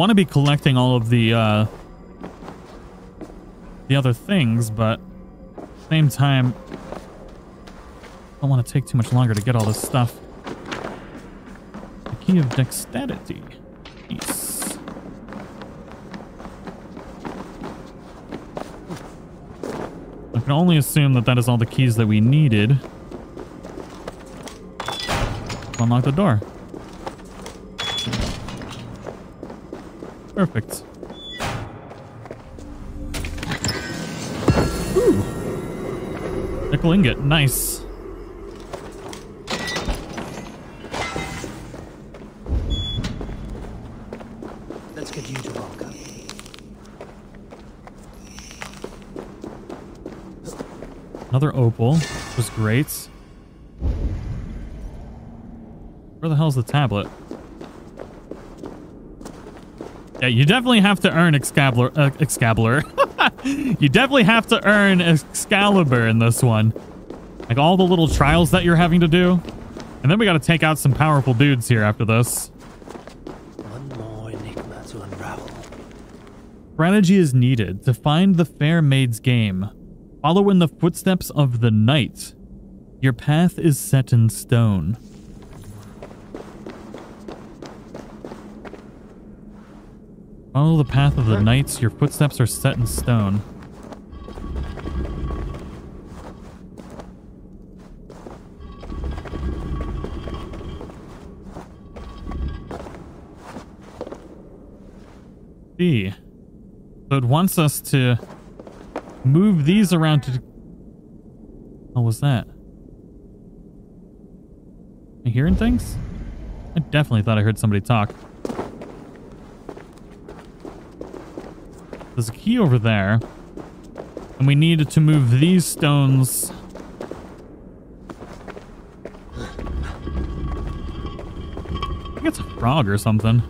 Want to be collecting all of the uh, the other things, but same time, I don't want to take too much longer to get all this stuff. The key of dexterity. Nice. I can only assume that that is all the keys that we needed unlock the door. Perfect. Ooh. Nickel ingot, nice. longer. Another opal. Was great. Where the hell's the tablet? Yeah, you definitely have to earn Excalibur. Uh, Excalibur. you definitely have to earn Excalibur in this one. Like all the little trials that you're having to do. And then we got to take out some powerful dudes here after this. One more enigma to unravel. Strategy is needed to find the fair maid's game. Follow in the footsteps of the knight. Your path is set in stone. Follow the path of the knights. Your footsteps are set in stone. See. So it wants us to move these around to... What was that? Am I hearing things? I definitely thought I heard somebody talk. There's a key over there. And we need to move these stones... I think it's a frog or something.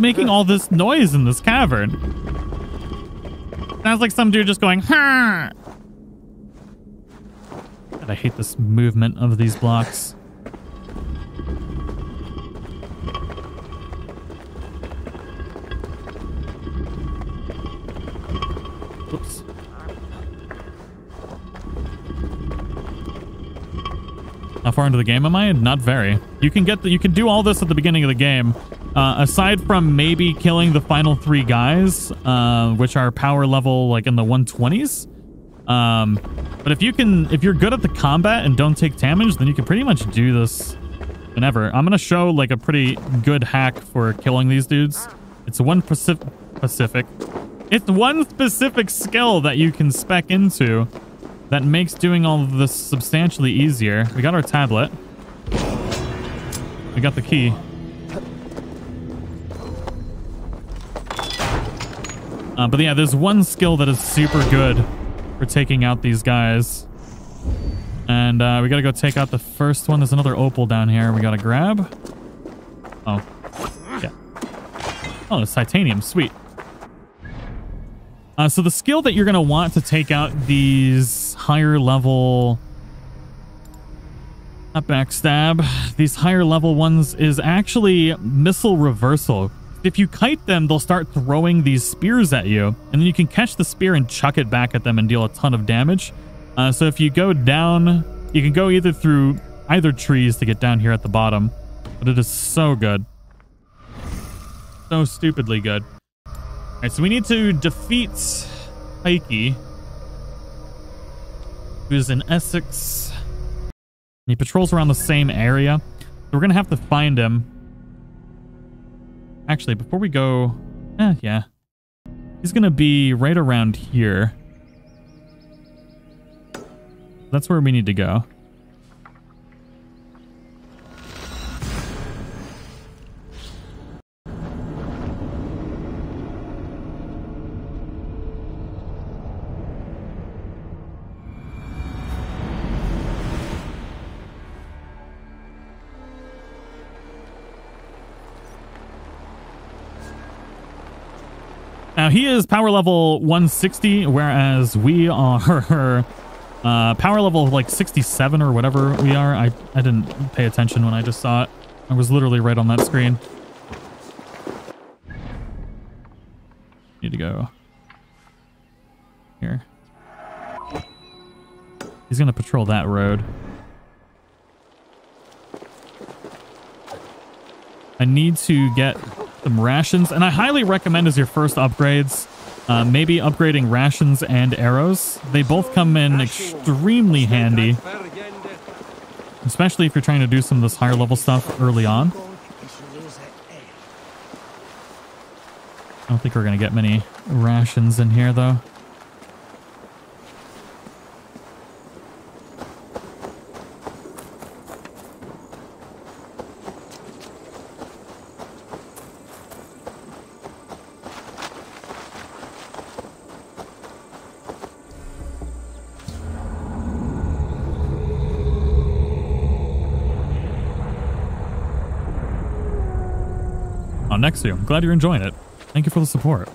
Making all this noise in this cavern? Sounds like some dude just going, ha! God, I hate this movement of these blocks. Oops. How far into the game am I? Not very. You can get the, you can do all this at the beginning of the game. Uh, aside from maybe killing the final three guys, uh, which are power level like in the 120s. Um, but if you can, if you're good at the combat and don't take damage, then you can pretty much do this whenever. I'm gonna show like a pretty good hack for killing these dudes. It's one Pacific, Pacific. It's one specific skill that you can spec into that makes doing all of this substantially easier. We got our tablet. We got the key. Uh, but yeah, there's one skill that is super good for taking out these guys. And uh, we gotta go take out the first one. There's another opal down here we gotta grab. Oh. Yeah. Oh, it's titanium. Sweet. Uh, so the skill that you're to want to take out these higher level... Not backstab. These higher level ones is actually missile reversal. If you kite them, they'll start throwing these spears at you. And then you can catch the spear and chuck it back at them and deal a ton of damage. Uh, so if you go down, you can go either through either trees to get down here at the bottom. But it is so good. So stupidly good. All right, so we need to defeat Heike, who's in Essex. He patrols around the same area. So we're going to have to find him. Actually, before we go... Eh, yeah. He's going to be right around here. That's where we need to go. Now he is power level 160, whereas we are uh, power level like 67 or whatever we are. I, I didn't pay attention when I just saw it. I was literally right on that screen. Need to go here. He's going to patrol that road. I need to get some rations, and I highly recommend as your first upgrades Uh, maybe upgrading rations and arrows. They both come in extremely handy, especially if you're trying to do some of this higher level stuff early on. I don't think we're going to get many rations in here, though. on next to you. I'm glad you're enjoying it. Thank you for the support.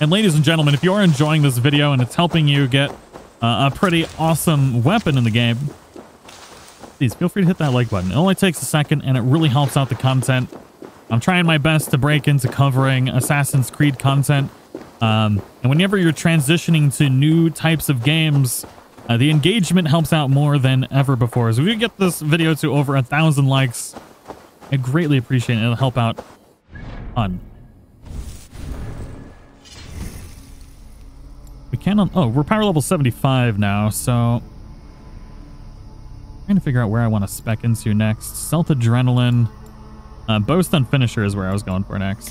And ladies and gentlemen, if you are enjoying this video and it's helping you get uh, a pretty awesome weapon in the game, please feel free to hit that like button. It only takes a second and it really helps out the content. I'm trying my best to break into covering Assassin's Creed content. Um, and whenever you're transitioning to new types of games, uh, the engagement helps out more than ever before. So if you get this video to over a thousand likes, I greatly appreciate it. It'll help out on. We can on. Oh, we're power level 75 now, so. Trying to figure out where I want to spec into next. Stealth Adrenaline. Uh, Bowstun Finisher is where I was going for next.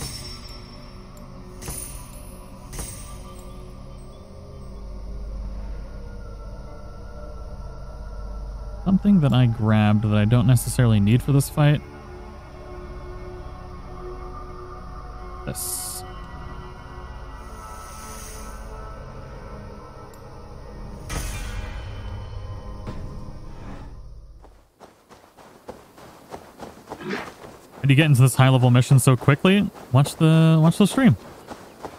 Something that I grabbed that I don't necessarily need for this fight. You get into this high level mission so quickly? Watch the watch the stream.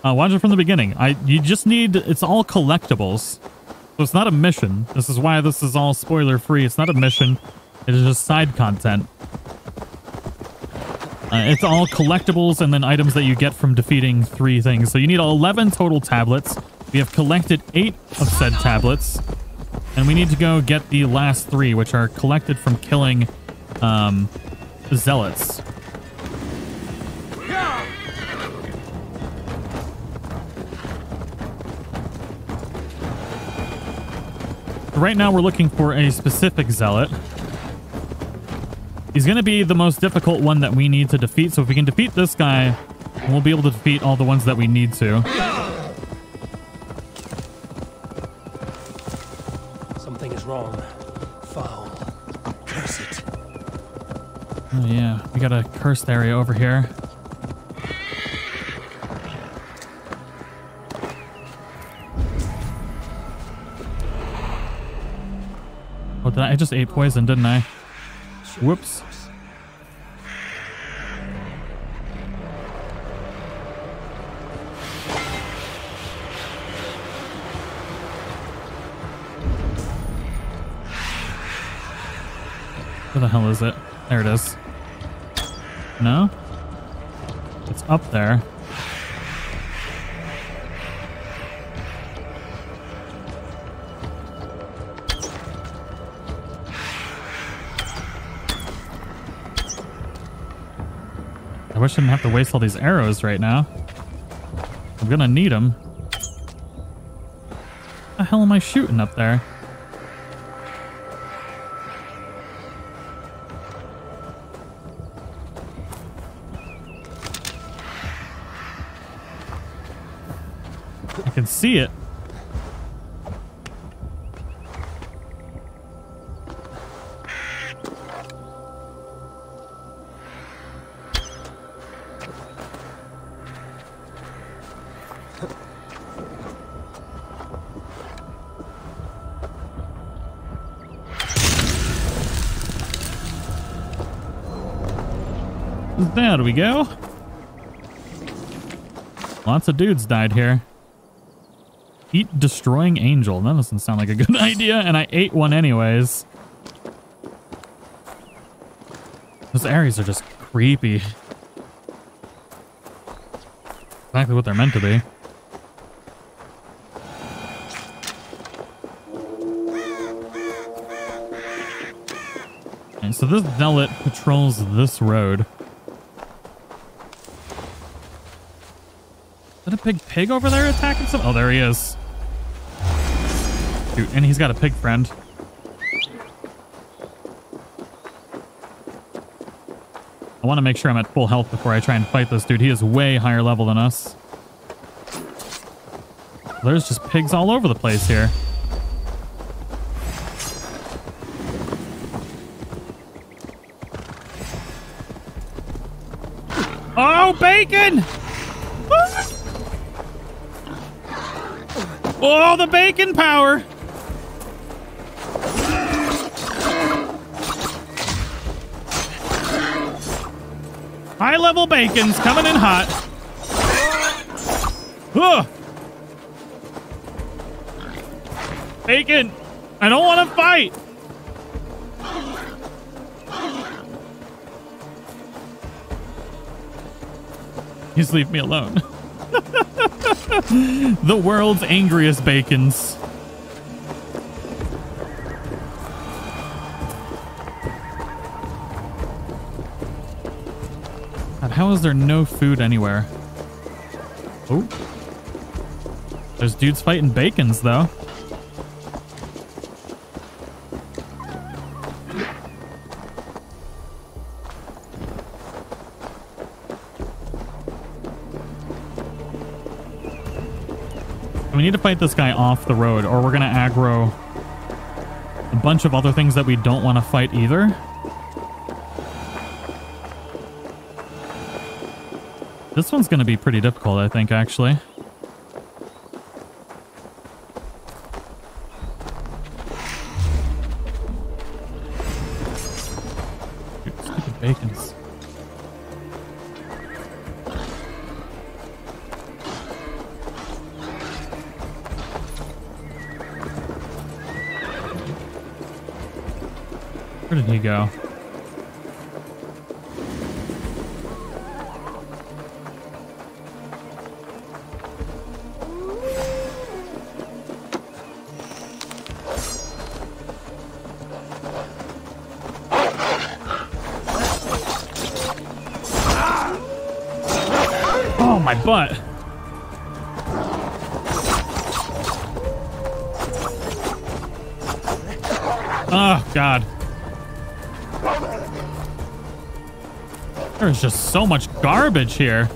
Uh, watch it from the beginning. I you just need it's all collectibles. So it's not a mission. This is why this is all spoiler free. It's not a mission. It is just side content. Uh, it's all collectibles and then items that you get from defeating three things. So you need 11 total tablets. We have collected eight of said tablets. And we need to go get the last three, which are collected from killing um, zealots. Right now we're looking for a specific zealot. He's going to be the most difficult one that we need to defeat. So if we can defeat this guy, we'll be able to defeat all the ones that we need to. Something is wrong. Foul. Curse it. Oh yeah, we got a cursed area over here. I, just ate poison, didn't I? Whoops. Where the hell is it? There it is. No? It's up there. Wish I didn't have to waste all these arrows right now. I'm gonna need them. What the hell am I shooting up there? I can see it. There we go. Lots of dudes died here. Eat destroying angel. That doesn't sound like a good idea, and I ate one anyways. Those areas are just creepy. Exactly what they're meant to be. And so this zealot patrols this road. Big pig over there attacking some? Oh, there he is. Dude, and he's got a pig friend. I want to make sure I'm at full health before I try and fight this dude. He is way higher level than us. There's just pigs all over the place here. Oh, bacon! Oh, the bacon power! High level bacon's coming in hot. Ugh. Bacon, I don't want to fight. Just leave me alone. the world's angriest bacons. God, how is there no food anywhere? Oh. There's dudes fighting bacons, though. We need to fight this guy off the road, or we're going to aggro a bunch of other things that we don't want to fight either. This one's going to be pretty difficult, I think, actually. So much garbage here.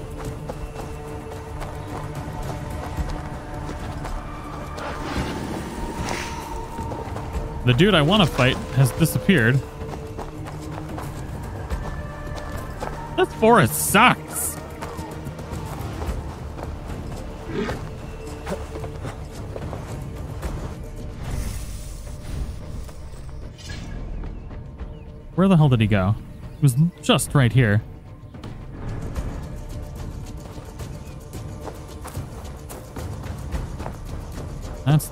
The dude I want to fight has disappeared. This forest sucks. Where the hell did he go? He was just right here.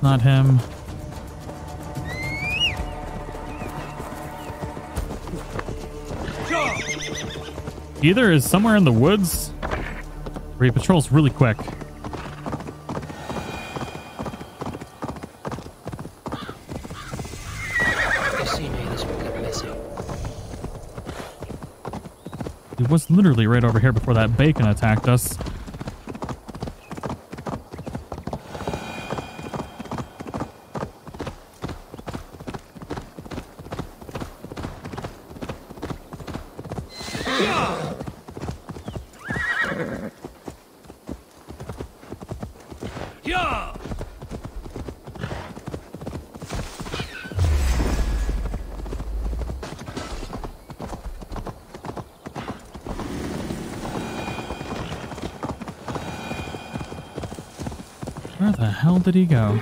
Not him. Either is somewhere in the woods, or he patrols really quick. You see me, this will get messy. He was literally right over here before that bacon attacked us. Yeah! Where the hell did he go?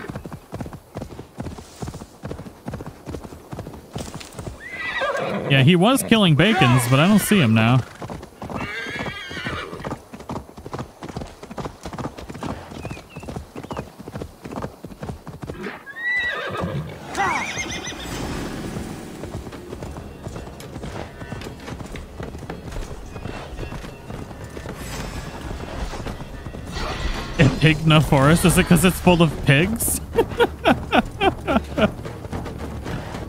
Yeah, he was killing bacons, but I don't see him now. Epping forest? Is it because it's full of pigs?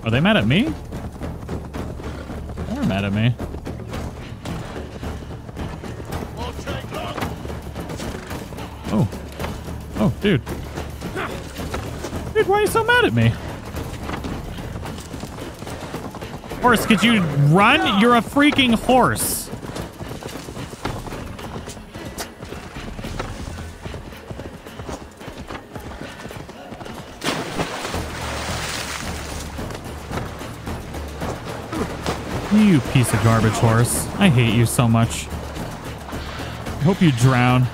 Are they mad at me? They're mad at me. Oh. Oh. Dude. Dude, why are you so mad at me? Horse, could you run? You're a freaking horse. You piece of garbage horse. I hate you so much. I hope you drown.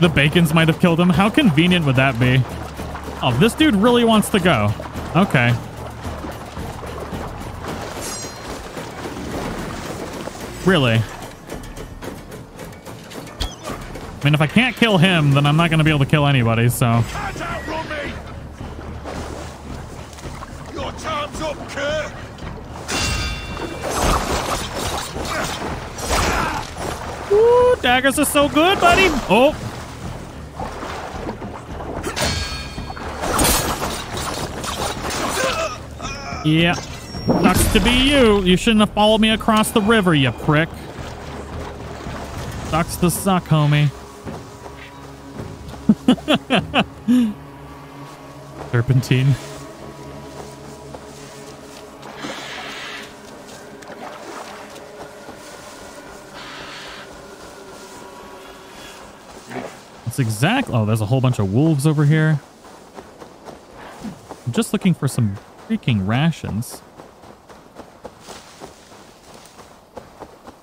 The bacons might have killed him. How convenient would that be? Oh, this dude really wants to go. Okay. Really? I mean, if I can't kill him, then I'm not going to be able to kill anybody, so... daggers are so good, buddy. Oh. Yeah. Sucks to be you. You shouldn't have followed me across the river, you prick. Sucks to suck, homie. Serpentine. That's exact. Oh, there's a whole bunch of wolves over here. I'm just looking for some freaking rations.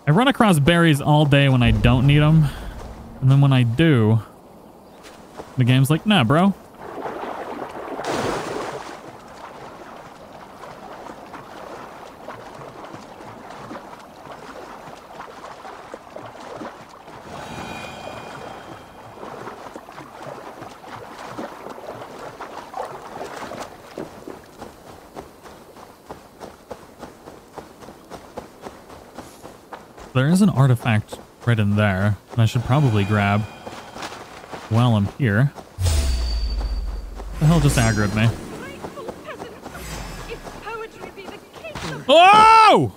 I run across berries all day when I don't need them. And then when I do, the game's like, nah, bro. An artifact right in there that I should probably grab while I'm here. The hell just aggroed me? Grateful peasant. If poetry be the kingdom, Oh!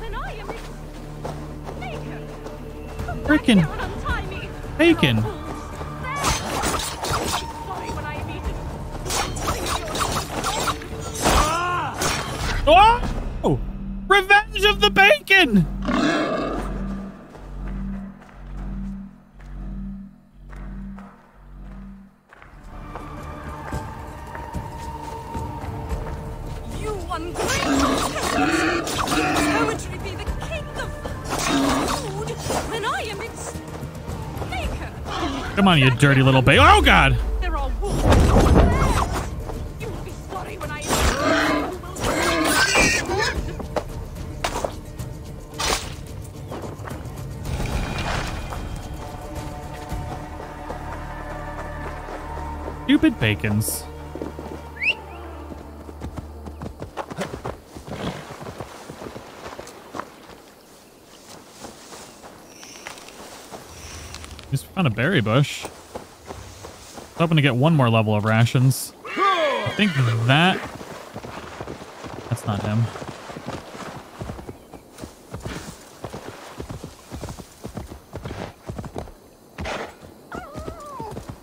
then I Come on, you dirty little bacon. Oh, God! Stupid are wolves. there. You will be sorry when I am eaten. You will Stupid bacons. Just found a berry bush. Hoping to get one more level of rations. I think that... That's not him.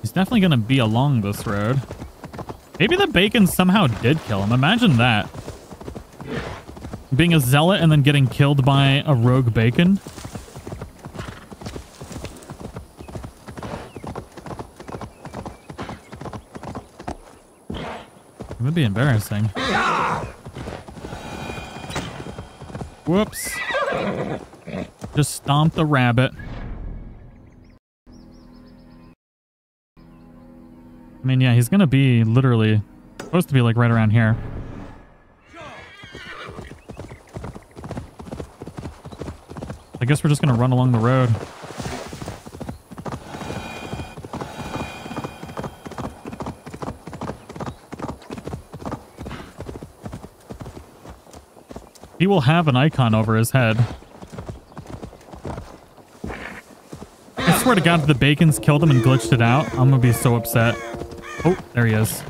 He's definitely going to be along this road. Maybe the bacon somehow did kill him. Imagine that. Being a zealot and then getting killed by a rogue bacon. Would be embarrassing. Whoops. Just stomped the rabbit. I mean, yeah, he's gonna be literally supposed to be like right around here. I guess we're just gonna run along the road. He will have an icon over his head. I swear to God, if the bacons killed him and glitched it out, I'm gonna be so upset. Oh, there he is.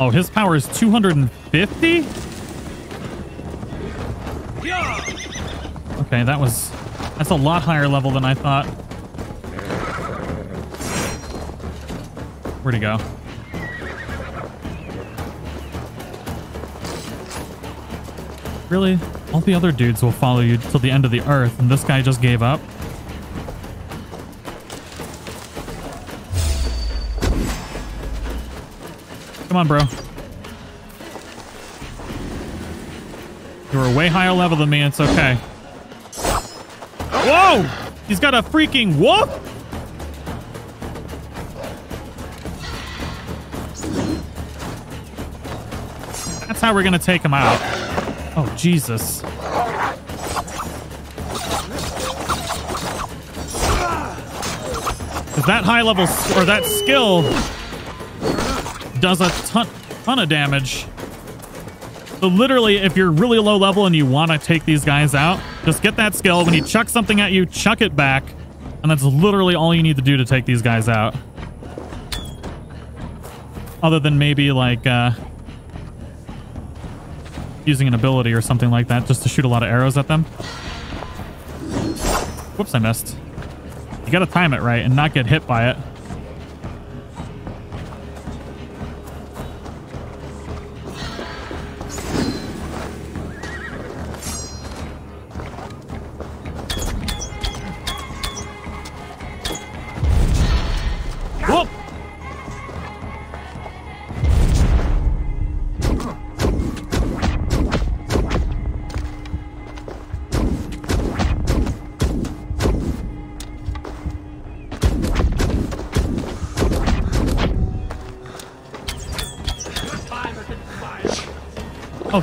Oh, his power is 250? Okay, that was... That's a lot higher level than I thought. Where'd he go? Really? All the other dudes will follow you till the end of the earth, and this guy just gave up? Come on, bro. You were way higher level than me, it's okay. Whoa! He's got a freaking whoop! We're gonna take him out. Oh, Jesus. That high level, or that skill does a ton, ton of damage. So literally, if you're really low level and you want to take these guys out, just get that skill. When he chucks something at you, chuck it back. And that's literally all you need to do to take these guys out. Other than maybe like uh, using an ability or something like that just to shoot a lot of arrows at them. Whoops, I missed. You gotta time it right and not get hit by it.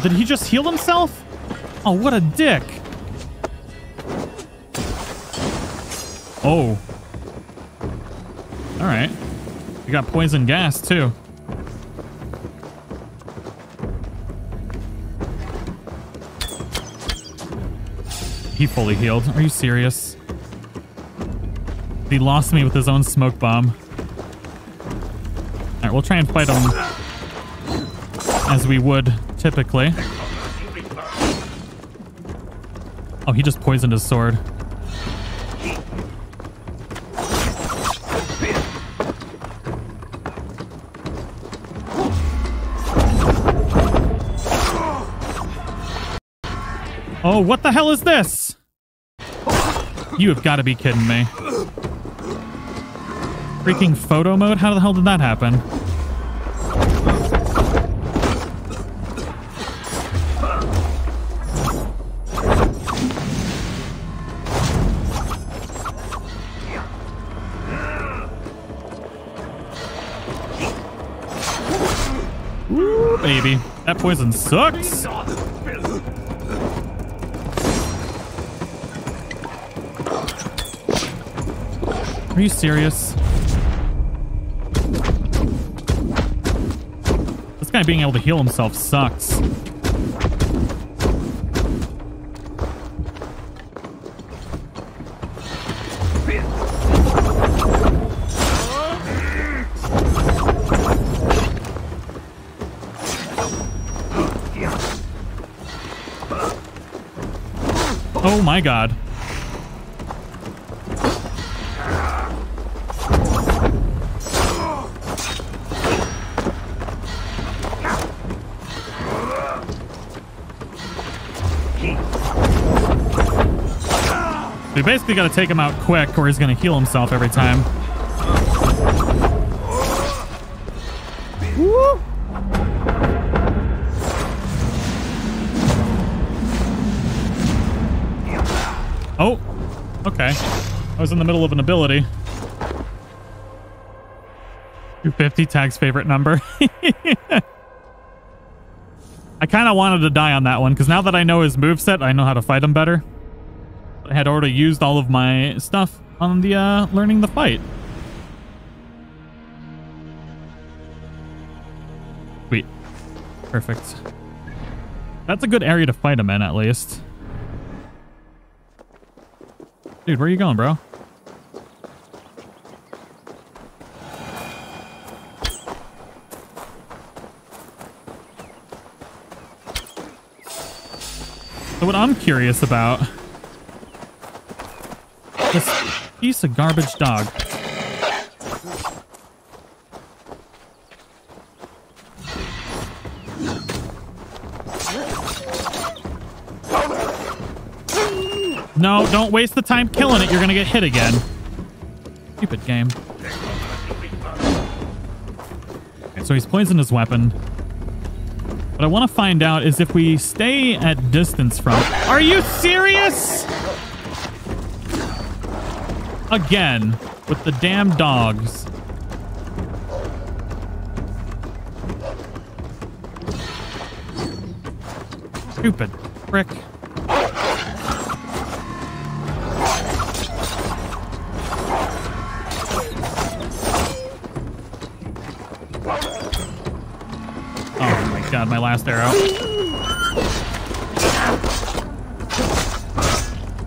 Did he just heal himself? Oh, what a dick. Oh. All right. You got poison gas, too. He fully healed. Are you serious? He lost me with his own smoke bomb. All right, we'll try and fight him as we would typically. Oh, he just poisoned his sword. Oh, what the hell is this? You have got to be kidding me. Freaking photo mode? How the hell did that happen? That poison sucks. Are you serious? This guy being able to heal himself sucks. My god. We basically got to take him out quick or he's going to heal himself every time. Was in the middle of an ability. 250 tag's favorite number. I kind of wanted to die on that one because now that I know his moveset, I know how to fight him better. I had already used all of my stuff on the uh, learning the fight. Sweet. Perfect. That's a good area to fight him in, at least. Dude, where are you going, bro? I'm curious about This piece of garbage dog. No, don't waste the time killing it. You're gonna get hit again. Stupid game. Okay, so he's poisoned his weapon. What I want to find out is if we stay at distance from... Are you serious? Again, with the damn dogs. Stupid prick. Last arrow.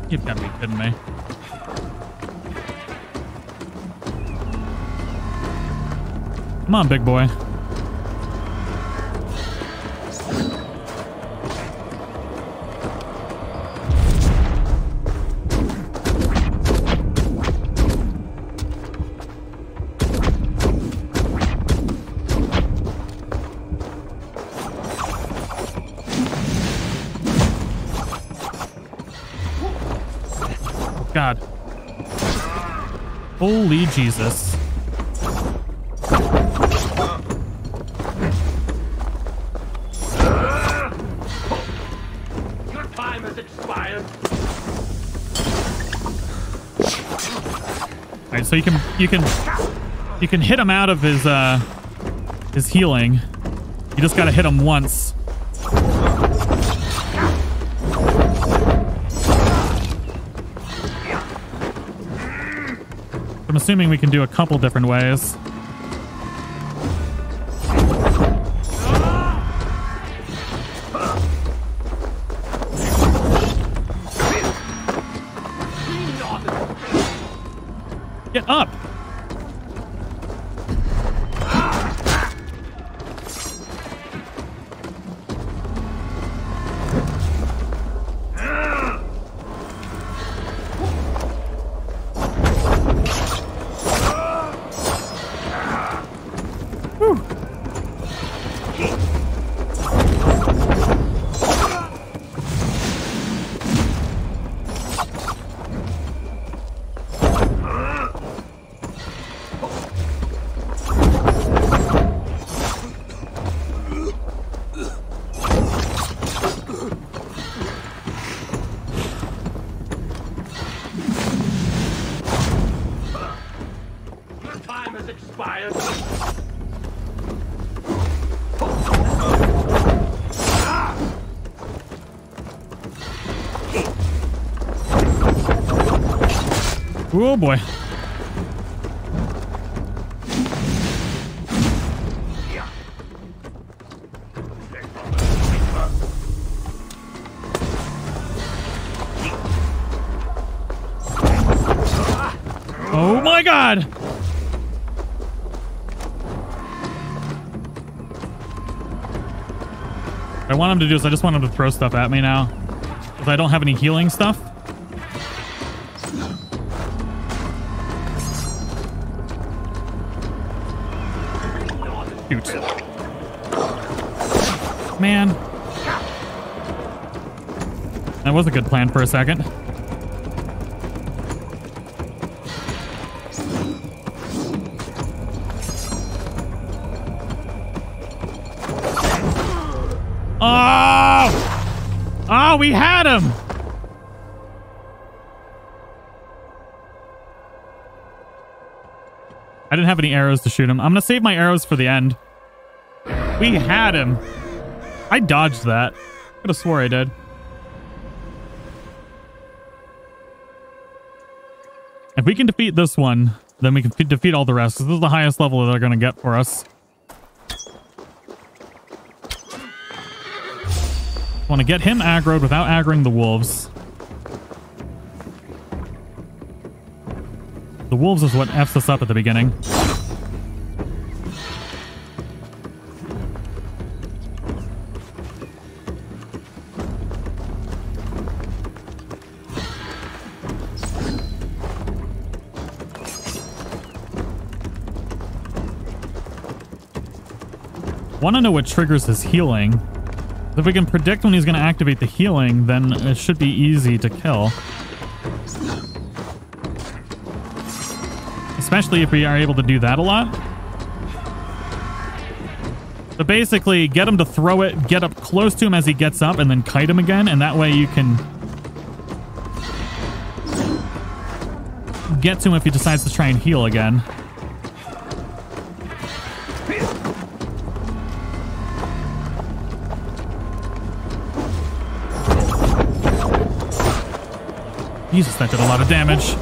You've got to be kidding me. Come on, big boy. Holy Jesus. Your time has expired. All right, so you can you can you can hit him out of his uh his healing. You just got to hit him once. Assuming we can do a couple different ways. Oh boy. Oh my god! I want him to do is I just want him to throw stuff at me now. Because I don't have any healing stuff. Was a good plan for a second. Oh! Oh, we had him! I didn't have any arrows to shoot him. I'm gonna save my arrows for the end. We had him. I dodged that. Could have swore I did. If we can defeat this one, then we can defeat all the rest. This is the highest level they're gonna get for us. Want to get him aggroed without aggroing the wolves. The wolves is what F's us up at the beginning. Want to know what triggers his healing. If we can predict when he's going to activate the healing, then it should be easy to kill. Especially if we are able to do that a lot. So basically, get him to throw it, get up close to him as he gets up, and then kite him again, and that way you can get to him if he decides to try and heal again. Jesus, that did a lot of damage.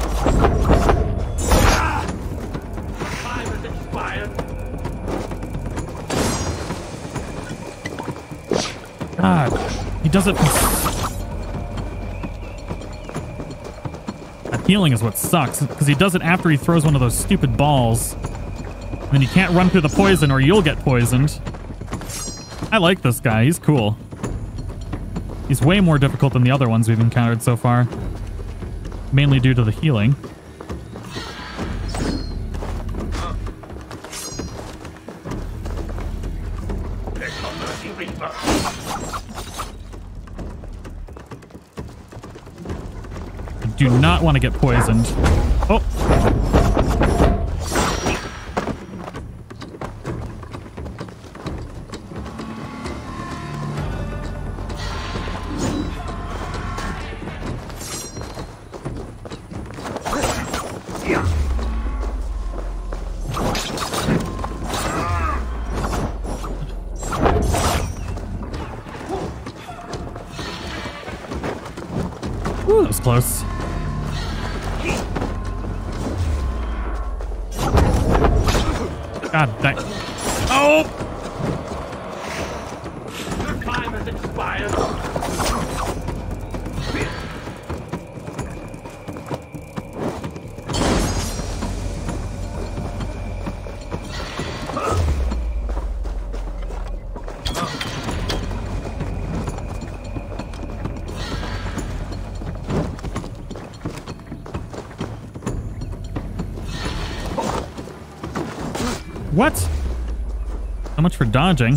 God, he does it. That healing is what sucks, because he does it after he throws one of those stupid balls. And then you can't run through the poison or you'll get poisoned. I like this guy. He's cool. He's way more difficult than the other ones we've encountered so far. Mainly due to the healing. I do not want to get poisoned. So much for dodging.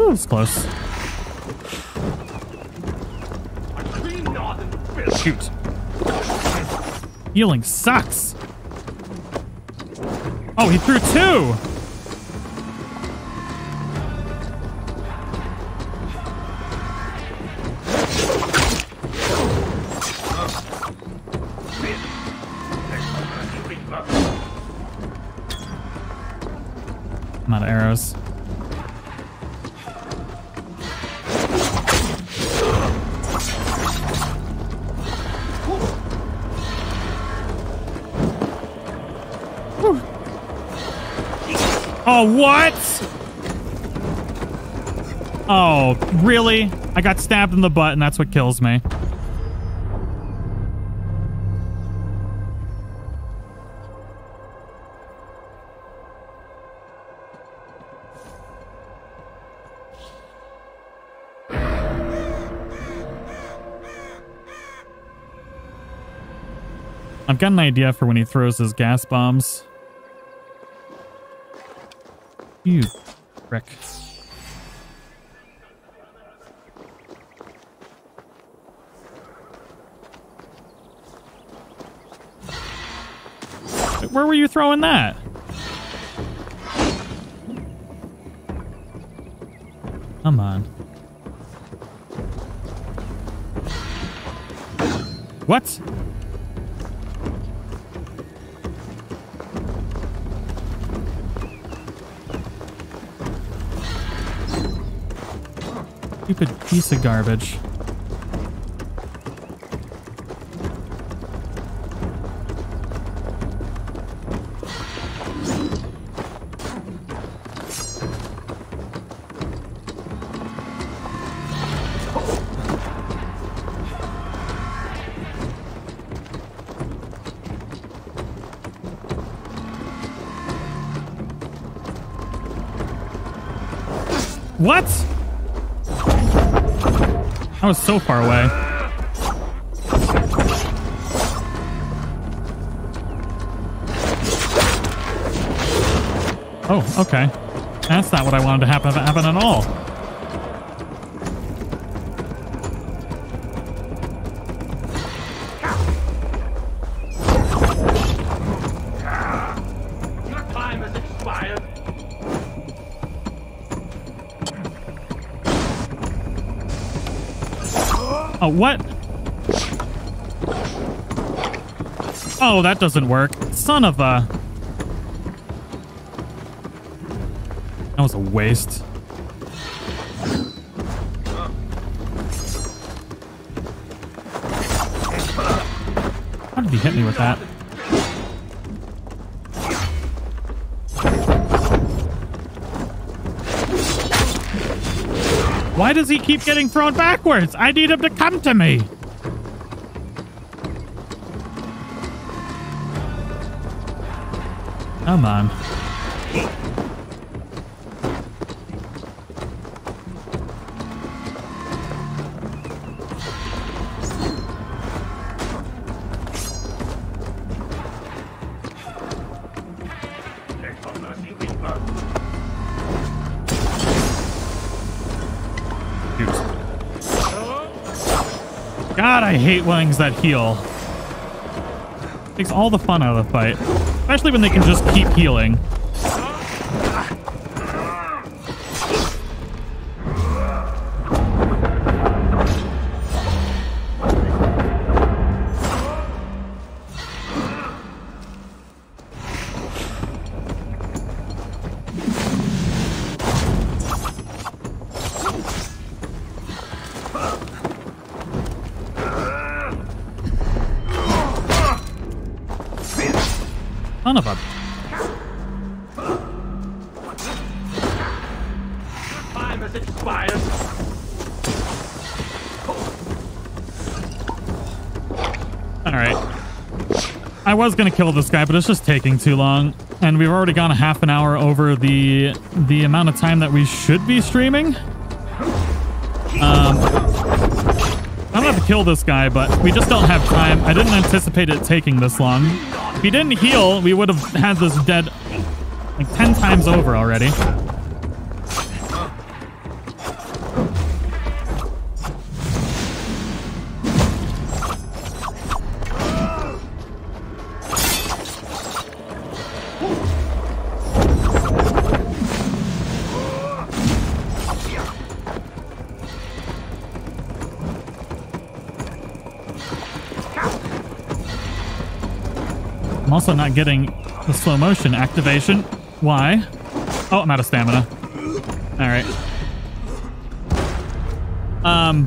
Ooh, it's close. Shoot. Healing sucks. Oh, he threw two. What? Oh, really? I got stabbed in the butt and that's what kills me. I've got an idea for when he throws his gas bombs. Where were you throwing that? Come on. What? Stupid piece of garbage. That was so far away. Oh, okay. That's not what I wanted to happen, happen at all. Oh, what? Oh, that doesn't work. Son of a... That was a waste. How did he hit me with that? Why does he keep getting thrown backwards? I need him to come to me. Come on. Hate wings that heal. Takes all the fun out of the fight. Especially when they can just keep healing. I was gonna kill this guy, but it's just taking too long. And we've already gone a half an hour over the the amount of time that we should be streaming. Um, I'm gonna have to kill this guy, but we just don't have time. I didn't anticipate it taking this long. If he didn't heal, we would have had this dead like 10 times over already. Also not getting the slow motion activation. Why? Oh, I'm out of stamina. All right. Um.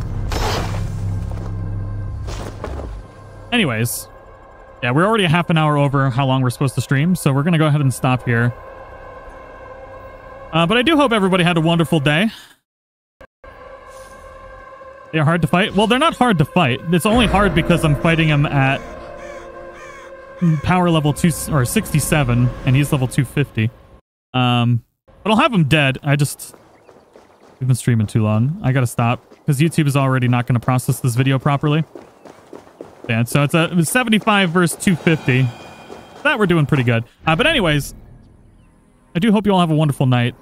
Anyways. Yeah, we're already a half an hour over how long we're supposed to stream, so we're going to go ahead and stop here. Uh, but I do hope everybody had a wonderful day. They're hard to fight? Well, they're not hard to fight. It's only hard because I'm fighting them at power level two or 67 and he's level 250 um but i'll have him dead. I just we've been streaming too long. I gotta stop because youtube is already not to process this video properly. Yeah so it's a 75 versus 250 that we're doing pretty good. Uh, but anyways i do hope you all have a wonderful night